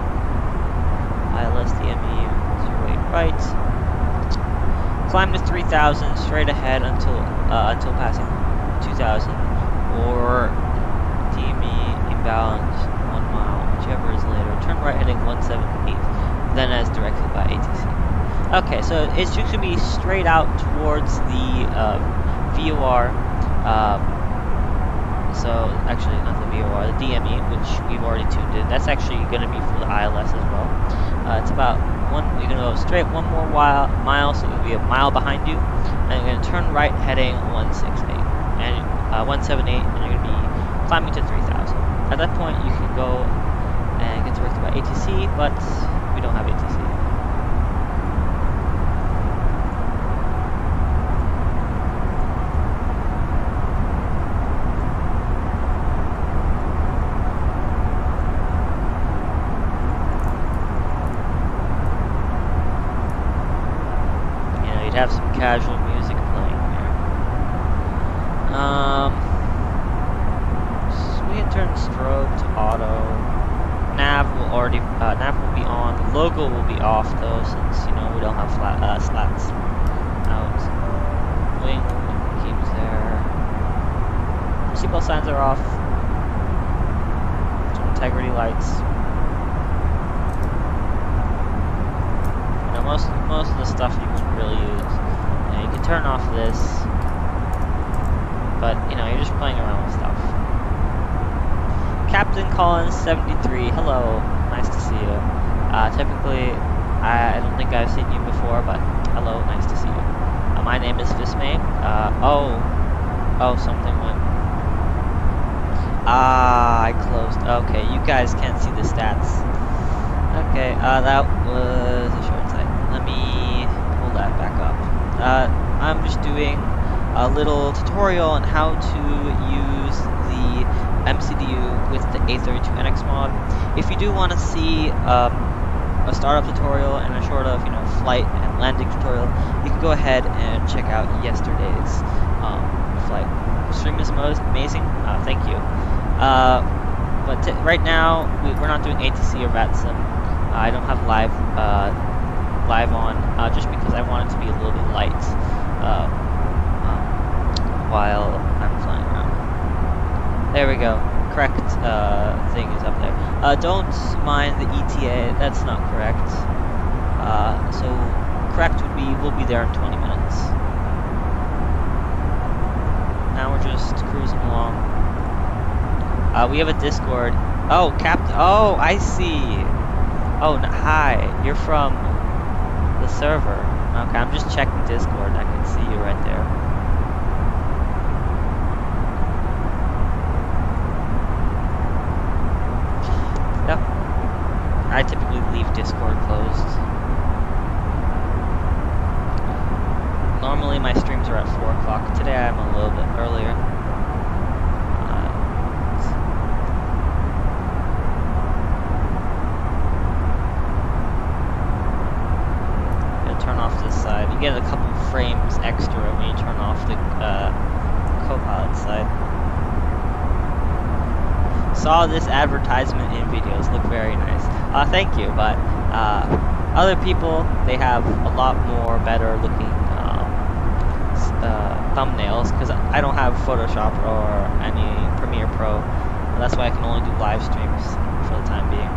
ILS DME 08 right. Climb to 3000 straight ahead until uh, until passing 2000, or DME inbound 1 mile, whichever is later. Turn right heading 178, then as directed by ATC. Okay, so it's just going to be straight out towards the uh, VOR. Um, so actually, not the VOR, the DME, which we've already tuned in. That's actually going to be for the ILS as well. Uh, it's about one. You're going to go straight one more while, mile, so it'll be a mile behind you, and you're going to turn right heading 168 and uh, 178, and you're going to be climbing to 3000. At that point, you can go and get directed by ATC, but we don't have ATC. You know, you'd have some casual music playing there. Um, so we can turn strobe to auto. Nav will already, uh, nav will be on. The logo will be off though, since you know we don't have flat, uh, slats out. Wing keeps there. Seatbelt signs are off. Integrity lights. You know, most most of the stuff you wouldn't really use. You, know, you can turn off this, but you know you're just playing around with stuff. Captain Collins 73, hello, nice to see you. Uh, typically, I, I don't think I've seen you before, but hello, nice to see you. Uh, my name is Vismay. Uh, oh, oh, something went. Ah, I closed. Okay, you guys can't see the stats. Okay, uh, that was a short sight. Let me pull that back up. Uh, I'm just doing a little tutorial on how to MCDU with the A32NX mod. If you do want to see um, a startup tutorial and a short of, you know, flight and landing tutorial, you can go ahead and check out yesterday's um, flight. stream is amazing. Uh, thank you. Uh, but right now, we, are not doing ATC or VATSIM. Uh, I don't have live uh, live on, uh, just because I want it to be a little bit light um, while I'm flying around. There we go. Correct uh, thing is up there. Uh, don't mind the ETA. That's not correct. Uh, so correct would be we'll be there in 20 minutes. Now we're just cruising along. Uh, we have a Discord. Oh, Captain. Oh, I see. Oh, hi. You're from the server. Okay, I'm just checking Discord. I can see you right there. Yep. I typically leave Discord closed. Normally my streams are at 4 o'clock. Today I'm a little bit earlier. get a couple frames extra when you turn off the uh, Copilot side. Saw this advertisement in videos, look very nice. Uh, thank you, but uh, other people, they have a lot more better looking um, uh, thumbnails, because I don't have Photoshop or any Premiere Pro. That's why I can only do live streams for the time being.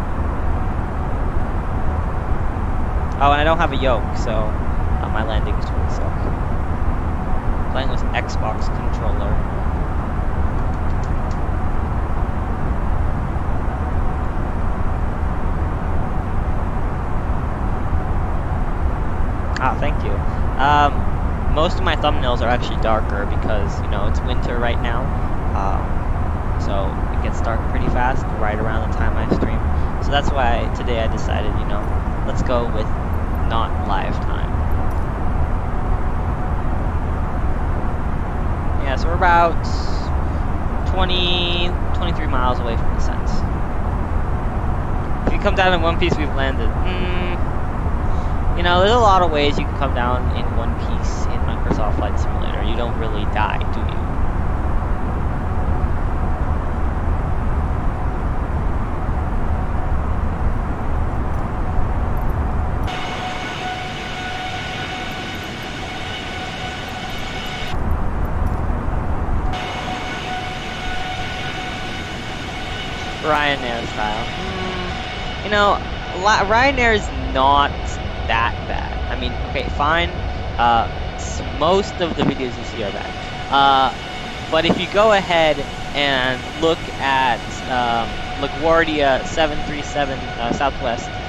Oh, and I don't have a yoke, so my landing is really suck. Playing with Xbox controller. Ah, thank you. Um, most of my thumbnails are actually darker because, you know, it's winter right now. Um, so it gets dark pretty fast right around the time I stream. So that's why today I decided, you know, let's go with not live time. Yeah, so we're about 20, 23 miles away from the sense. If you come down in one piece, we've landed. Mm, you know, there's a lot of ways you can come down in one piece in Microsoft Flight Simulator. You don't really die, do you? Ryanair style. Mm, you know, Ryanair is not that bad. I mean, okay, fine. Uh, most of the videos you see are bad. Uh, but if you go ahead and look at um, LaGuardia 737 uh, Southwest,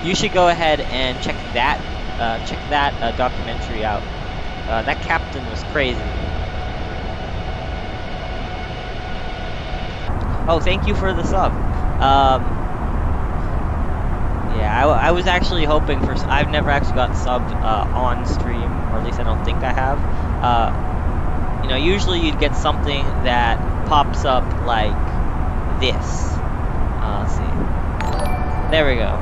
you should go ahead and check that uh, check that uh, documentary out. Uh, that captain was crazy. Oh, thank you for the sub. Um, I, I, was actually hoping for. I've never actually got subbed uh, on stream, or at least I don't think I have. Uh, you know, usually you'd get something that pops up like this. Uh, let's see. There we go.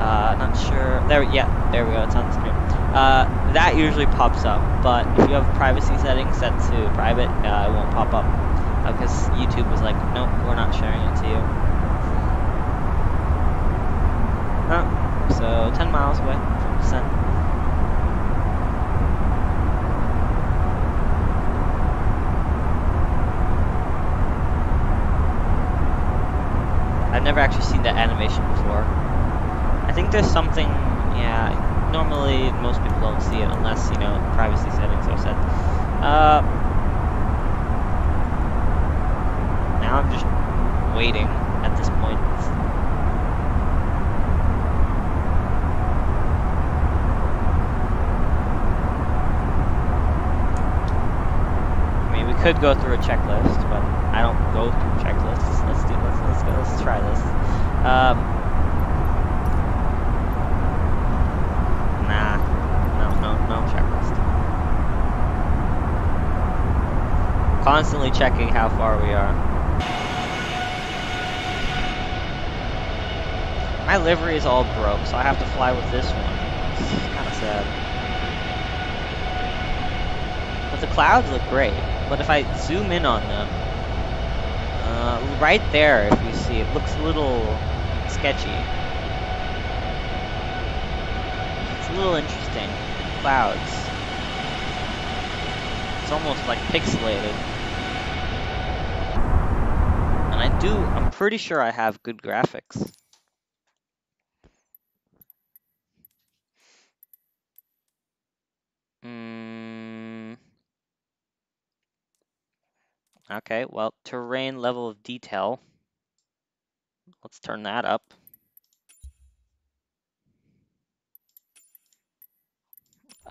Uh, not sure. There, yeah, there we go. It's on the screen. Uh, that usually pops up, but if you have privacy settings set to private, uh, it won't pop up because YouTube was like, nope, we're not sharing it to you. Oh, so 10 miles away from the sun. I've never actually seen that animation before. I think there's something, yeah, normally most people don't see it unless, you know, privacy settings are set. Uh, now I'm just waiting at this point. I mean, we could go through a checklist, but I don't go through checklists. Let's do let's let's go let's try this. Um, nah, no no no checklist. Constantly checking how far we are. My livery is all broke, so I have to fly with this one. It's kind of sad. But the clouds look great. But if I zoom in on them, uh, right there, if you see, it looks a little sketchy. It's a little interesting. Clouds. It's almost like pixelated. And I do, I'm pretty sure I have good graphics. Okay, well, terrain level of detail. Let's turn that up.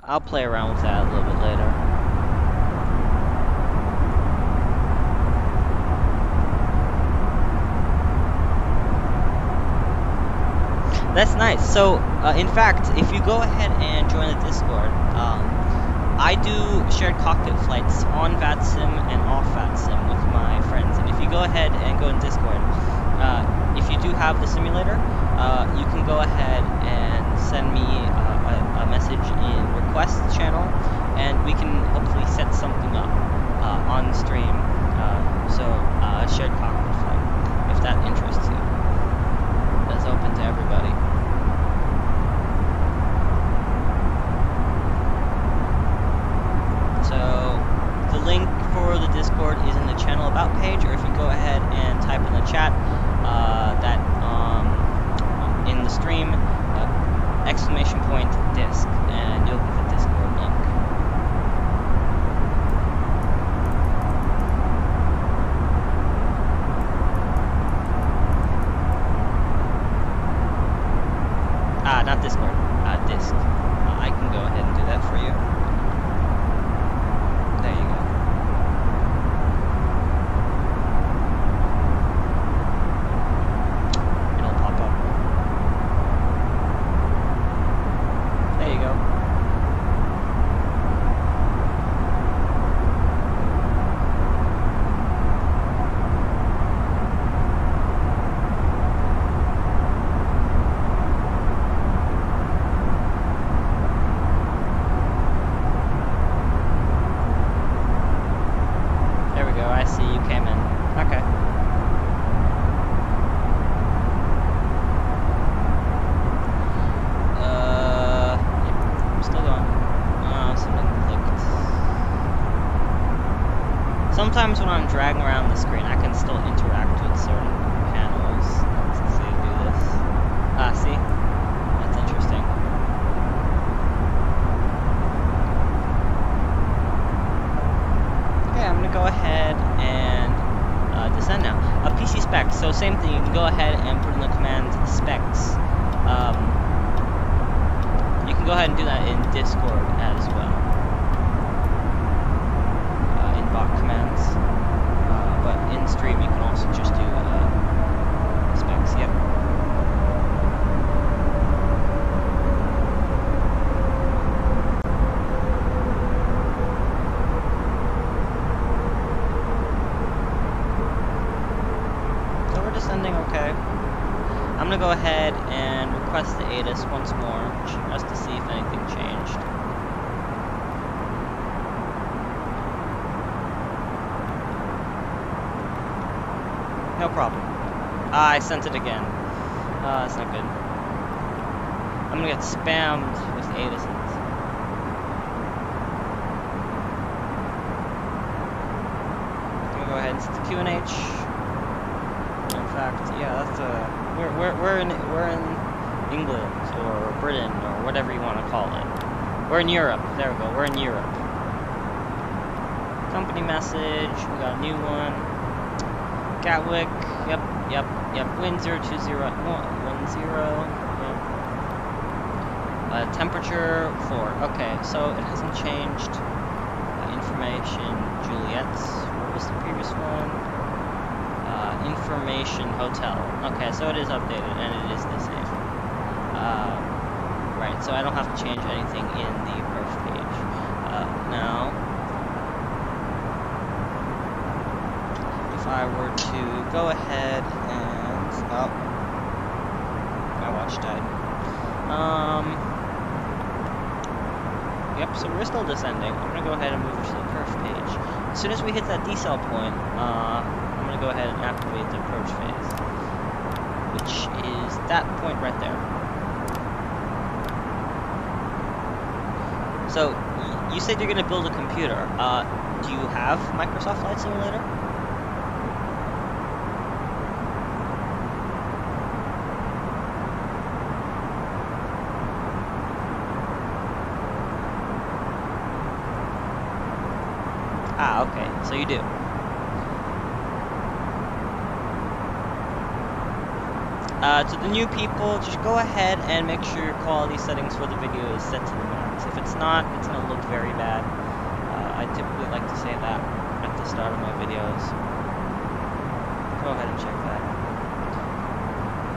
I'll play around with that a little bit later. That's nice. So, uh, in fact, if you go ahead and join the Discord, um, I do shared cockpit flights on VATSIM and off VATSIM with my friends. And if you go ahead and go in Discord, uh, if you do have the simulator, uh, you can go ahead and send me uh, a, a, message in request channel, and we can hopefully set something up uh, on stream. Uh, so, a shared cockpit flight, if that interests you. That's open to everybody. link the Discord is in the channel about page, or if you go ahead and type in the chat uh, that um, in the stream uh, exclamation point disc, and you'll get the Discord link. Ah, not Discord, uh, disc. Uh, I can go ahead and do that for you. There you go. It'll pop up. There you go. There we go. I see you came in. Okay. Uh, yep, I'm still going. Uh, something clicked. Sometimes when I'm dragging around the screen, I can still interact with certain panels. Let's see, do this. Ah, see? That's interesting. Okay, I'm gonna go ahead and uh, descend now. Uh, PC specs. So same thing. You can go ahead and put in the command specs. Um, you can go ahead and do that in Discord as well. Uh, in bot commands. Uh, but in stream, you can also just do uh, specs. Yep. So we're descending okay. I'm gonna go ahead and request the ATIS once more, just to see if anything changed. No problem. Ah, I sent it again. Ah, that's not good. I'm gonna get spammed with ATISes. I'm gonna go ahead and set the QNH. In fact, yeah, that's a we're we're we're in we're in England or Britain or whatever you want to call it. We're in Europe. There we go. We're in Europe. Company message. We got a new one. Gatwick. Yep, yep, yep. Wind zero two zero one zero. Yep. Uh, temperature four. Okay, so it hasn't changed. Uh, information Juliet. What was the previous one? Uh, information hotel. Okay, so it is updated and it is the same. Uh, right, so I don't have to change anything in the perf page. Uh, now, if I were to go ahead and oh, I watch died. Um, yep, so we're still descending. I'm gonna go ahead and move to the perf page. As soon as we hit that decel point, uh, Gonna go ahead and activate the approach phase, which is that point right there. So, you said you're gonna build a computer. Uh, do you have Microsoft Flight Simulator? Ah, okay. So you do. Uh, to the new people, just go ahead and make sure your quality settings for the video is set to the max. If it's not, it's going to look very bad. Uh, I typically like to say that at the start of my videos. Go ahead and check that.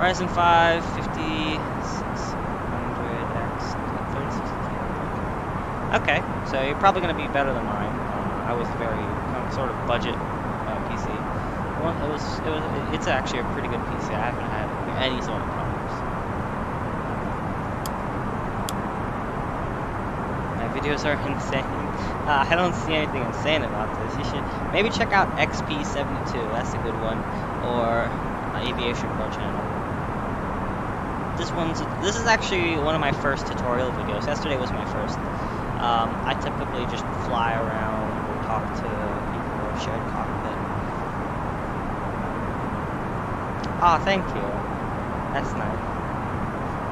Ryzen 5, 5600X, 3060. Okay, so you're probably going to be better than mine. I was very um, sort of budget uh, PC. Well, it was, it was, it's actually a pretty good PC. I haven't any sort of problems. My videos are insane. Uh, I don't see anything insane about this. You should maybe check out XP72. That's a good one, or Aviation Pro channel. This one's this is actually one of my first tutorial videos. Yesterday was my first. Um, I typically just fly around or talk to people or shared cockpit. Ah, thank you. That's nice.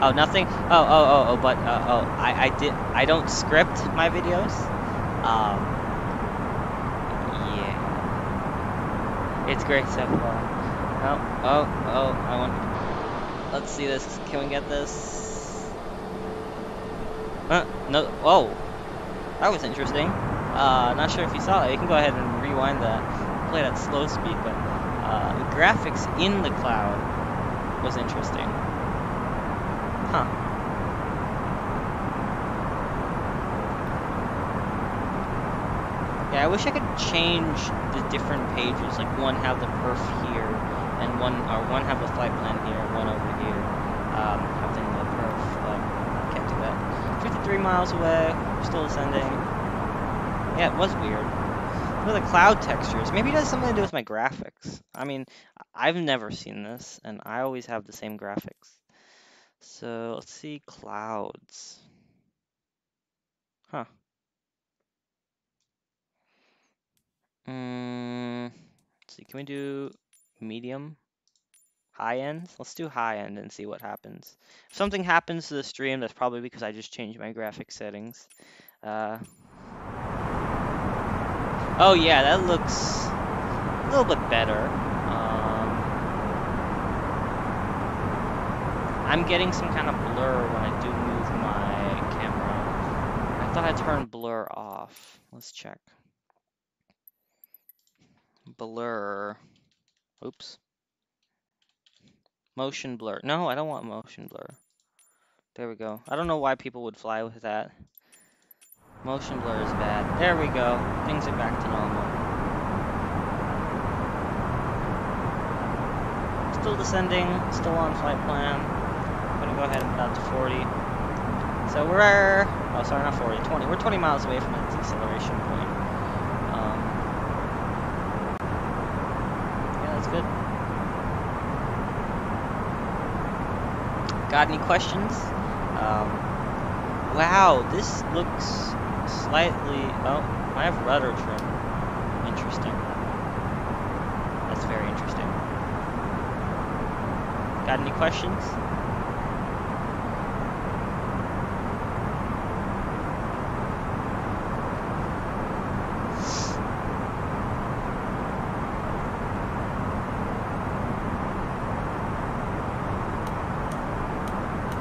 Oh, nothing? Oh, oh, oh, oh, but, uh, oh, I, I did, I don't script my videos. Um, yeah. It's great so far. Oh, oh, oh, I want, let's see this. Can we get this? Huh, no, oh, that was interesting. Uh, not sure if you saw it. You can go ahead and rewind that, play that slow speed, but uh, graphics in the cloud was interesting. Huh. Yeah, I wish I could change the different pages, like one have the perf here, and one or one have the flight plan here, and one over here, um, having the perf, but can't do that. 53 miles away, still ascending. Yeah, it was weird. Look the cloud textures. Maybe it has something to do with my graphics. I mean, I've never seen this, and I always have the same graphics. So, let's see clouds. Huh. Mm, let's see, can we do medium? High end? Let's do high end and see what happens. If something happens to the stream, that's probably because I just changed my graphic settings. Uh, Oh yeah, that looks a little bit better. Um, I'm getting some kind of blur when I do move my camera. I thought I turned blur off. Let's check. Blur. Oops. Motion blur. No, I don't want motion blur. There we go. I don't know why people would fly with that. Motion blur is bad. There we go. Things are back to normal. Still descending, still on flight plan. I'm gonna go ahead and put out to 40. So we're, oh sorry, not 40, 20. We're 20 miles away from the deceleration point. Um, yeah, that's good. Got any questions? Um, wow, this looks slightly... Oh, I have rudder trim. Interesting. That's very interesting. Got any questions?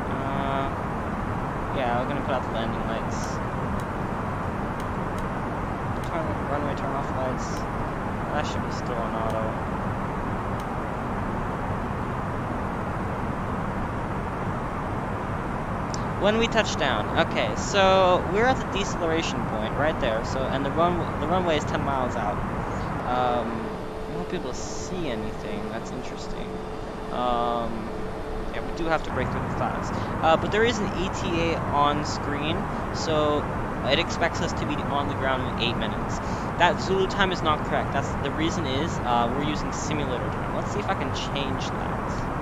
Uh, yeah, we're gonna put out the landing lights. runway turn off lights. That should be still on auto. When we touch down, okay, so we're at the deceleration point right there. So and the run the runway is 10 miles out. Um, I won't be able to see anything. That's interesting. Um, yeah, we do have to break through the clouds. Uh, but there is an ETA on screen, so it expects us to be on the ground in 8 minutes. That Zulu time is not correct. That's The reason is uh, we're using simulator time. Let's see if I can change that.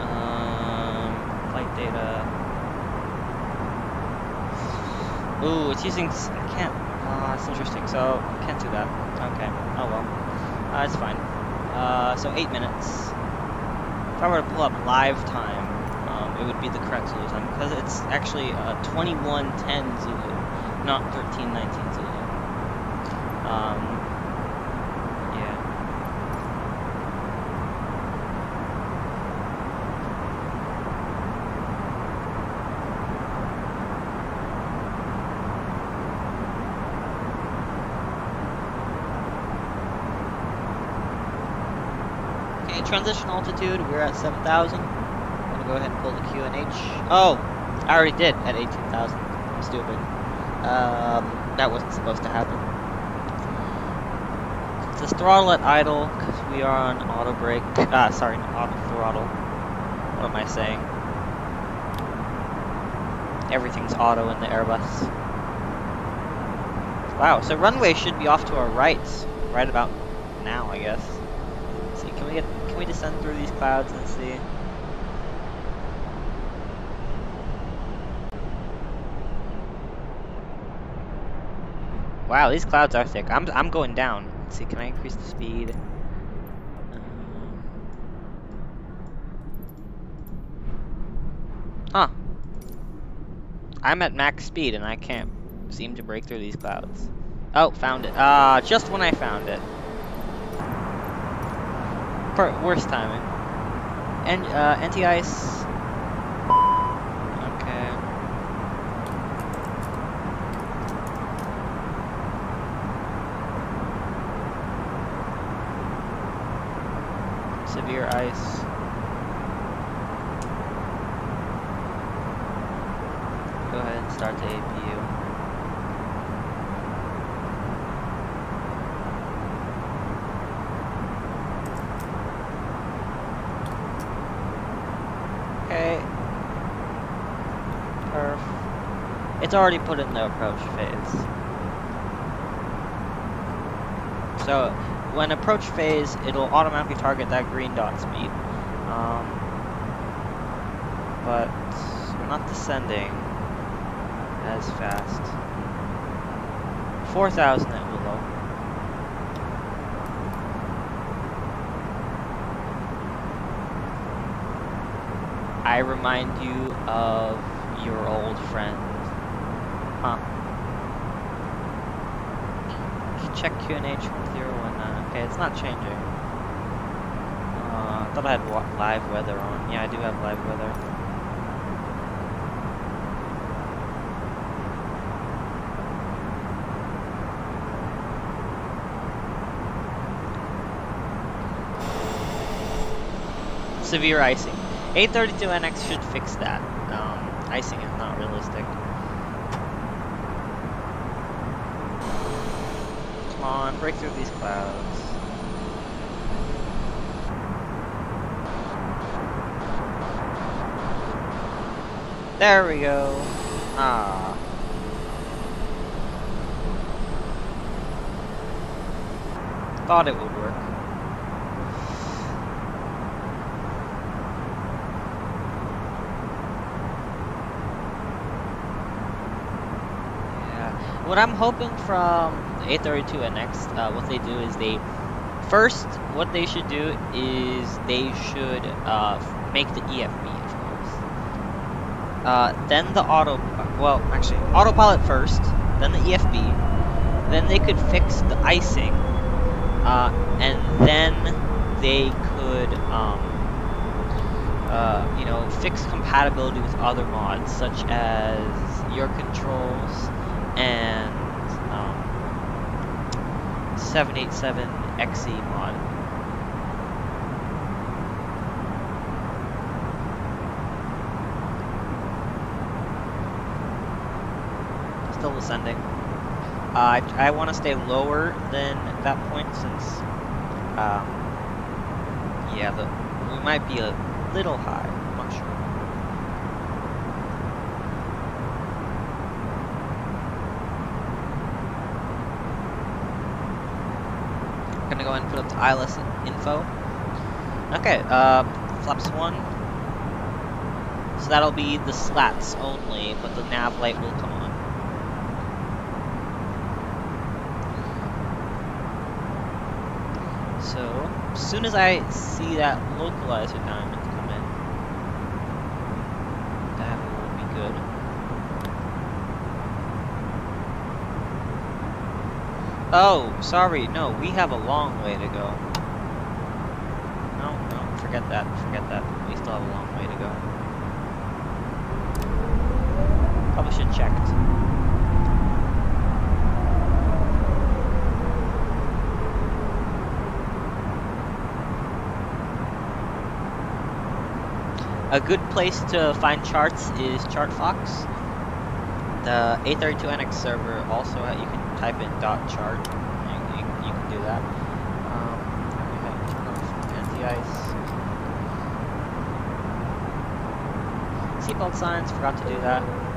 Um, flight data. Ooh, it's using... I can't... Ah, uh, it's interesting. So, can't do that. Okay. Oh well. Uh, it's fine. Uh, so 8 minutes. If I were to pull up live time, it would be the correct Zulu time because it's actually uh, 2110 Zulu, not 1319 Zulu. Um, yeah. Okay, transition altitude, we're at 7,000 I'm gonna go ahead and pull the QNH. Oh, I already did at 18,000. I'm stupid. Um, that wasn't supposed to happen. It throttle at idle because we are on auto brake. Ah, sorry, auto throttle. What am I saying? Everything's auto in the Airbus. Wow, so runway should be off to our right, right about now, I guess. We descend through these clouds and see? Wow, these clouds are thick. I'm, I'm going down. Let's see, can I increase the speed? Um, huh. I'm at max speed and I can't seem to break through these clouds. Oh, found it. Ah, uh, just when I found it. Worst timing. And uh, anti-ice severe ice. Go ahead and start the APU. Okay. Perf. It's already put in the approach phase. So, when approach phase, it'll automatically target that green dot speed. Um, but we're not descending as fast. 4,000 at WILLO. I remind you of your old friend. Huh. Check QNH 101. Okay, it's not changing. Uh, I thought I had live weather on. Yeah, I do have live weather. Severe icing. A32NX should fix that. Um, icing is not realistic. Come on, break through these clouds. There we go. Ah. Thought it would work. Yeah. What I'm hoping from A32NX, uh, what they do is they first, what they should do is they should uh, make the EFB of uh, then the auto, well, actually, autopilot first, then the EFB, then they could fix the icing, uh, and then they could, um, uh, you know, fix compatibility with other mods, such as your controls and 787XE mod. still ascending. Uh, I, I want to stay lower than that point since, um, Yeah, the, we might be a little high. I'm not sure. gonna go ahead and put up the ILS info. Okay, uh, flaps one. So that'll be the slats only, but the nav light will come on. So, as soon as I see that localizer diamond come in, that will be good. Oh, sorry, no, we have a long way to go. No, no, forget that, forget that. We still have a long way to go. Probably should checked. A good place to find charts is ChartFox. The A32NX server also, you can type in dot .chart. You, you, you can do that. Um, anti-ice. Seatbelt signs, forgot to do that.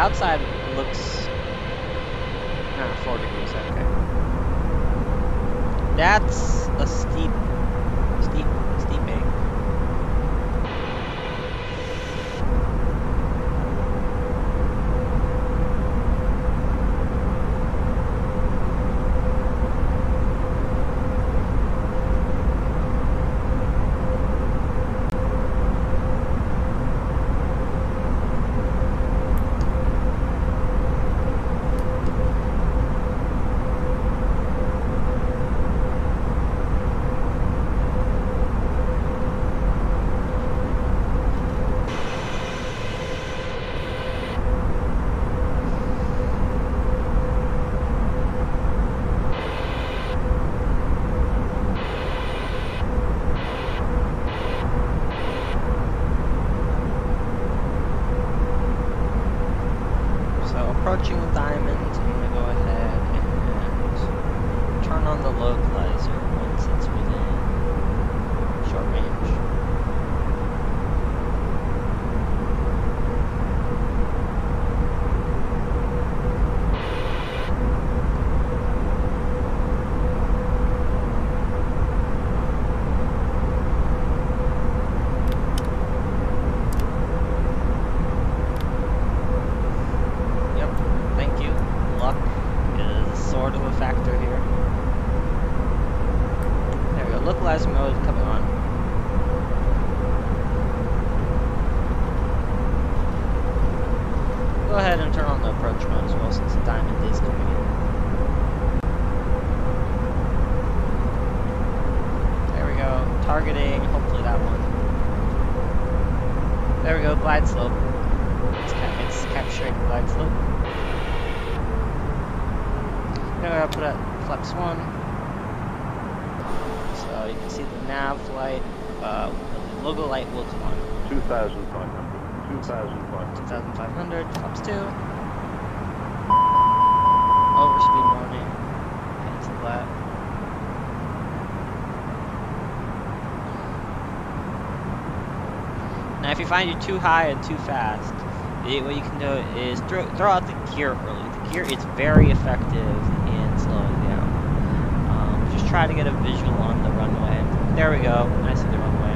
Outside find you're too high and too fast, it, what you can do is throw, throw out the gear early. The gear is very effective in slowing down. Um, just try to get a visual on the runway. There we go. I see the runway.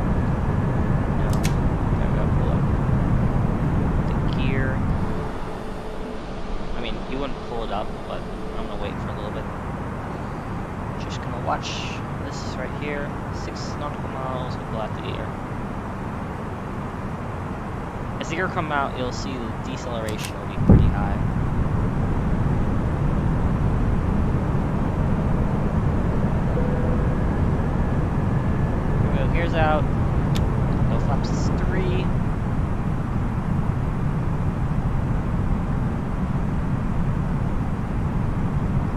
Now, there we go. Pull up. The gear. I mean, you wouldn't pull it up, but I'm gonna wait for a little bit. Just gonna watch this right here. Six nautical miles. We pull out the gear. As the gear come out, you'll see the deceleration will be pretty high. Here we go, gears out. No flaps three.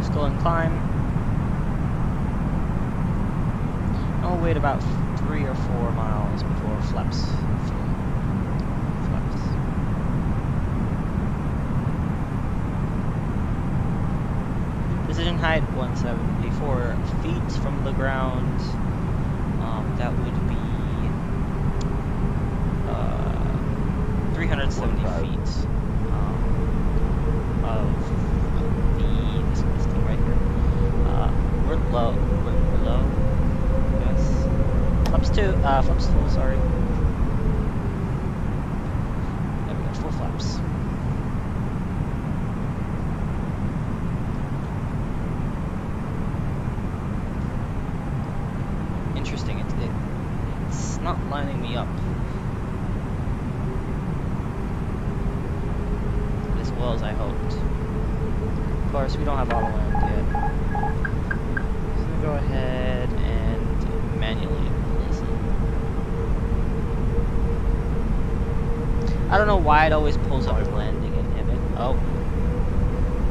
Still in climb. I'll wait about three or four miles before flaps flaps. Decision height 174 feet from the ground. Um, that would be uh, 370 feet um, of the this, this thing right here. Uh, we're low. We're, low. Yes. Flaps two. Uh, flaps full. Sorry. There we go. Full flaps. Interesting. It, it it's not lining me up as well as I hoped. Of course, we don't have auto land yet. So gonna go ahead and manually listen. I don't know why it always pulls up landing inhibit. Oh.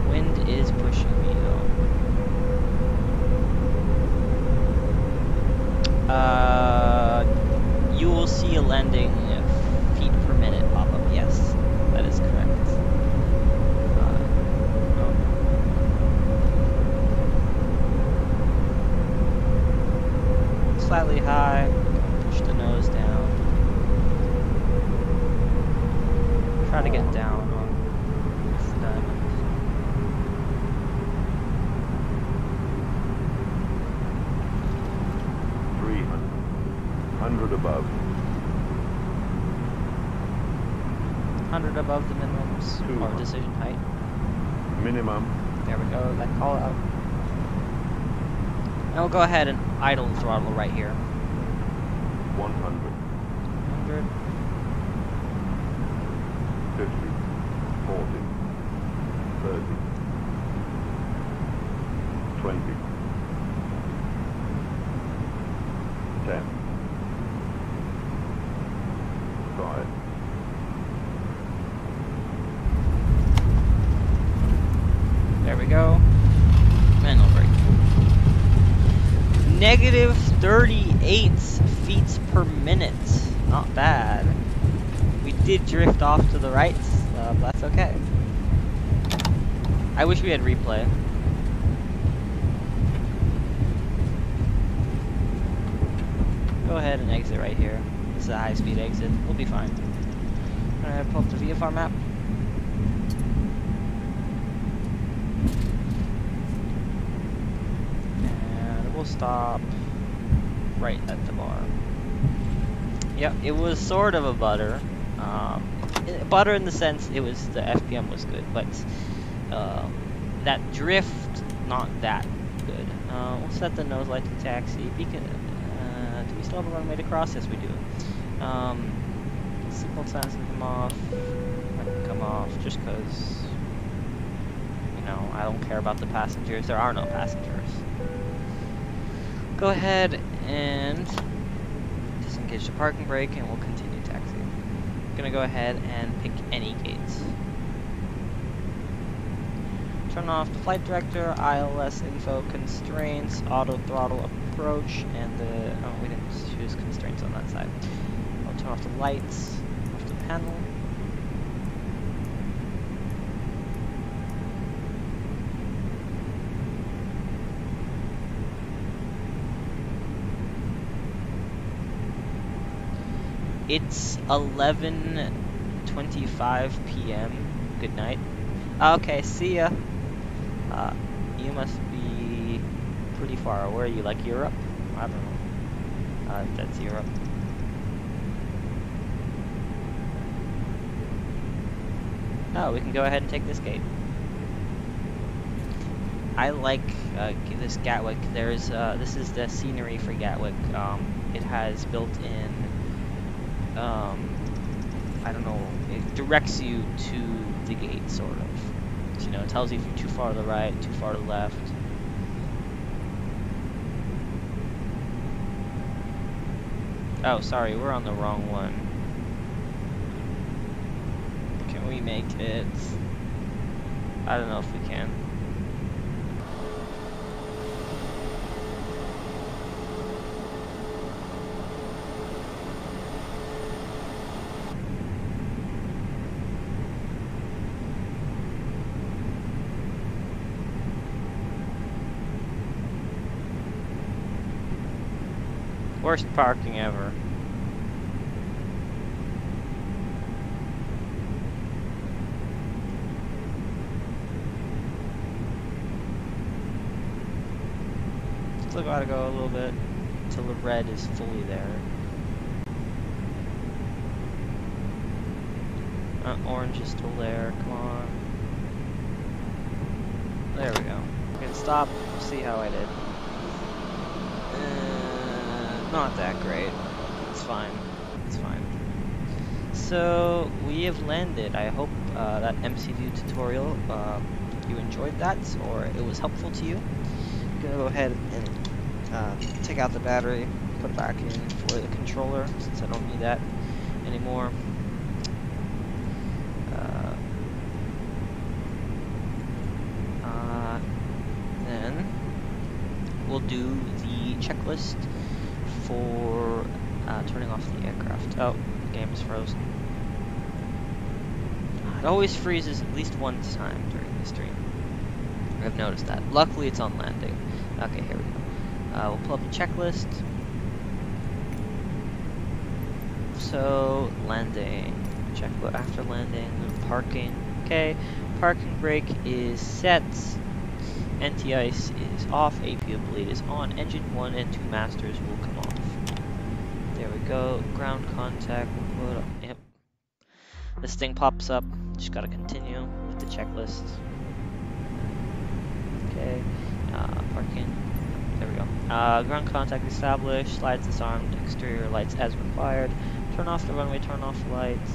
Wind is pushing me though. Uh, you will see a landing feet per minute pop up. Yes, that is correct. Uh, oh. Slightly high. Push the nose down. Try to get down on this diamond. Three hundred. Hundred above. 100 above the minimums Two or hundred. decision height. Minimum. There we go. That call out. And we'll go ahead and idle throttle right here. One hundred. 100. Fifty. Forty. Thirty. Twenty. Ten. Five. There we go. Manual brake. Negative 38 feet per minute. Not bad. We did drift off to the right, uh, but that's okay. I wish we had replay. Go ahead and exit right here. This is a high speed exit. We'll be fine. Alright, pull up the VFR map. And we'll stop right at the bar. Yep, it was sort of a butter. Um, butter in the sense it was the FPM was good, but um, that drift not that good. Uh, we'll set the nose light to taxi. Beacon. Uh, do we still have a runway to cross? Yes, we do. Um, seatbelt signs come off. Come off just because you know, I don't care about the passengers. There are no passengers. Go ahead and disengage the parking brake and we'll continue taxi. Gonna go ahead and pick any gates. Turn off the flight director, ILS info, constraints, auto throttle approach, and the, oh we didn't choose constraints on that side. I'll turn off the lights, off the panel. It's 11.25 p.m. Good night. Okay, see ya. Uh, you must be pretty far. Where are you? Like Europe? I don't know. Uh, that's Europe. Oh, we can go ahead and take this gate. I like uh, this Gatwick. There's uh, this is the scenery for Gatwick. Um, it has built-in um, I don't know, it directs you to the gate, sort of. So, you know, it tells you if you're too far to the right, too far to the left. Oh, sorry, we're on the wrong one. Can we make it? I don't know if we can. Worst parking ever. Still gotta go a little bit until the red is fully there. Uh, orange is still there, come on. There we go. Can stop, see how I did not that great. It's fine. It's fine. So, we have landed. I hope uh, that MCDU tutorial, uh, you enjoyed that, or it was helpful to you. I'm gonna go ahead and uh, take out the battery, put it back in for the controller, since I don't need that anymore. Uh, uh, then, we'll do the checklist for uh, turning off the aircraft. Oh, the game is frozen. It always freezes at least one time during the stream. I've noticed that. Luckily, it's on landing. Okay, here we go. Uh, we'll pull up the checklist. So, landing. Check after landing. Parking. Okay, parking brake is set. Anti-ice is off. APU bleed is on. Engine 1 and 2 masters will come off. Go. Ground contact. Yep. This thing pops up. Just gotta continue with the checklist. Okay. Uh, parking. There we go. Uh, ground contact established. Slides disarmed. Exterior lights as required. Turn off the runway. Turn off lights.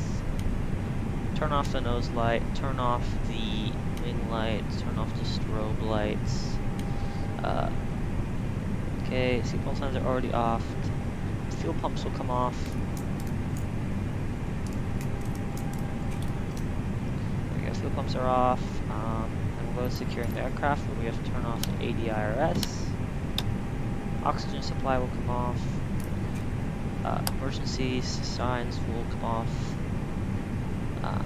Turn off the nose light. Turn off the wing lights. Turn off the strobe lights. Uh, okay. Seatbelt signs are already off fuel pumps will come off. There we go, fuel pumps are off. Um, and we'll go to securing the aircraft, where we have to turn off the ADIRS. Oxygen supply will come off. Uh, emergency signs will come off. Uh,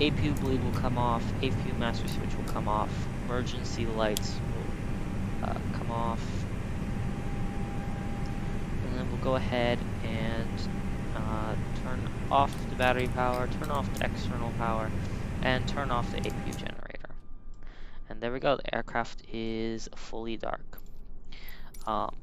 APU bleed will come off. APU master switch will come off. Emergency lights will uh, come off go ahead and uh, turn off the battery power, turn off the external power, and turn off the APU generator. And there we go, the aircraft is fully dark. Um,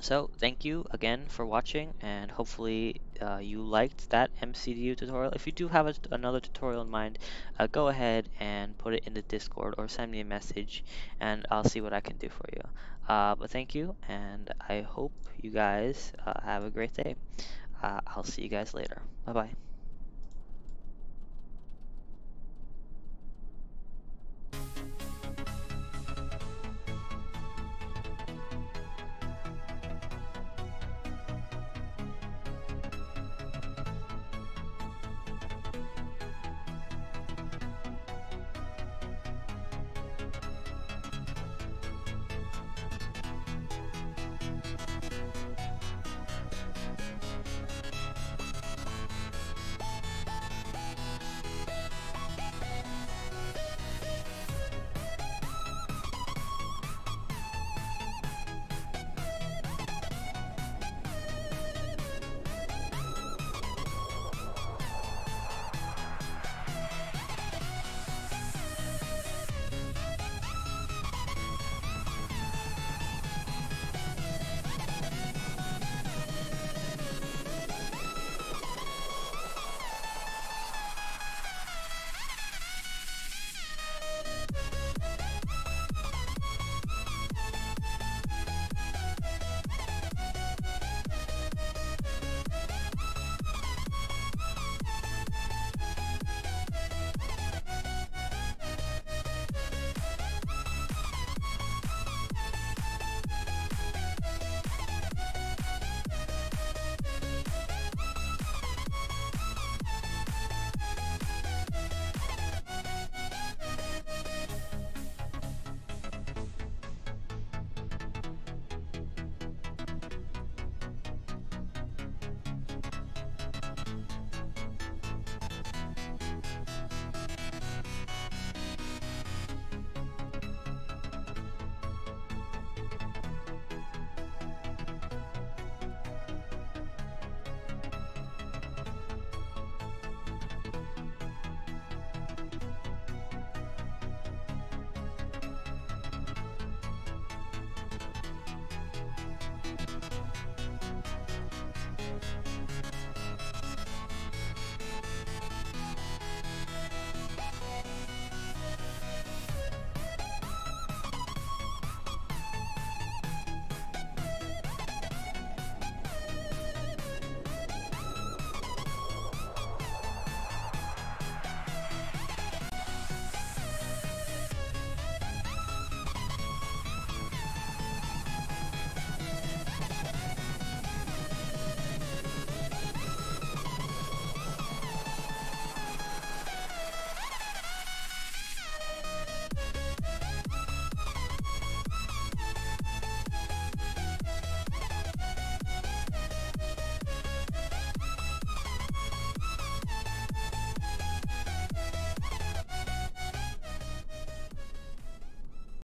so thank you again for watching and hopefully uh, you liked that MCDU tutorial. If you do have a, another tutorial in mind, uh, go ahead and put it in the Discord or send me a message and I'll see what I can do for you. Uh, but thank you and I hope you guys uh, have a great day. Uh, I'll see you guys later. Bye bye.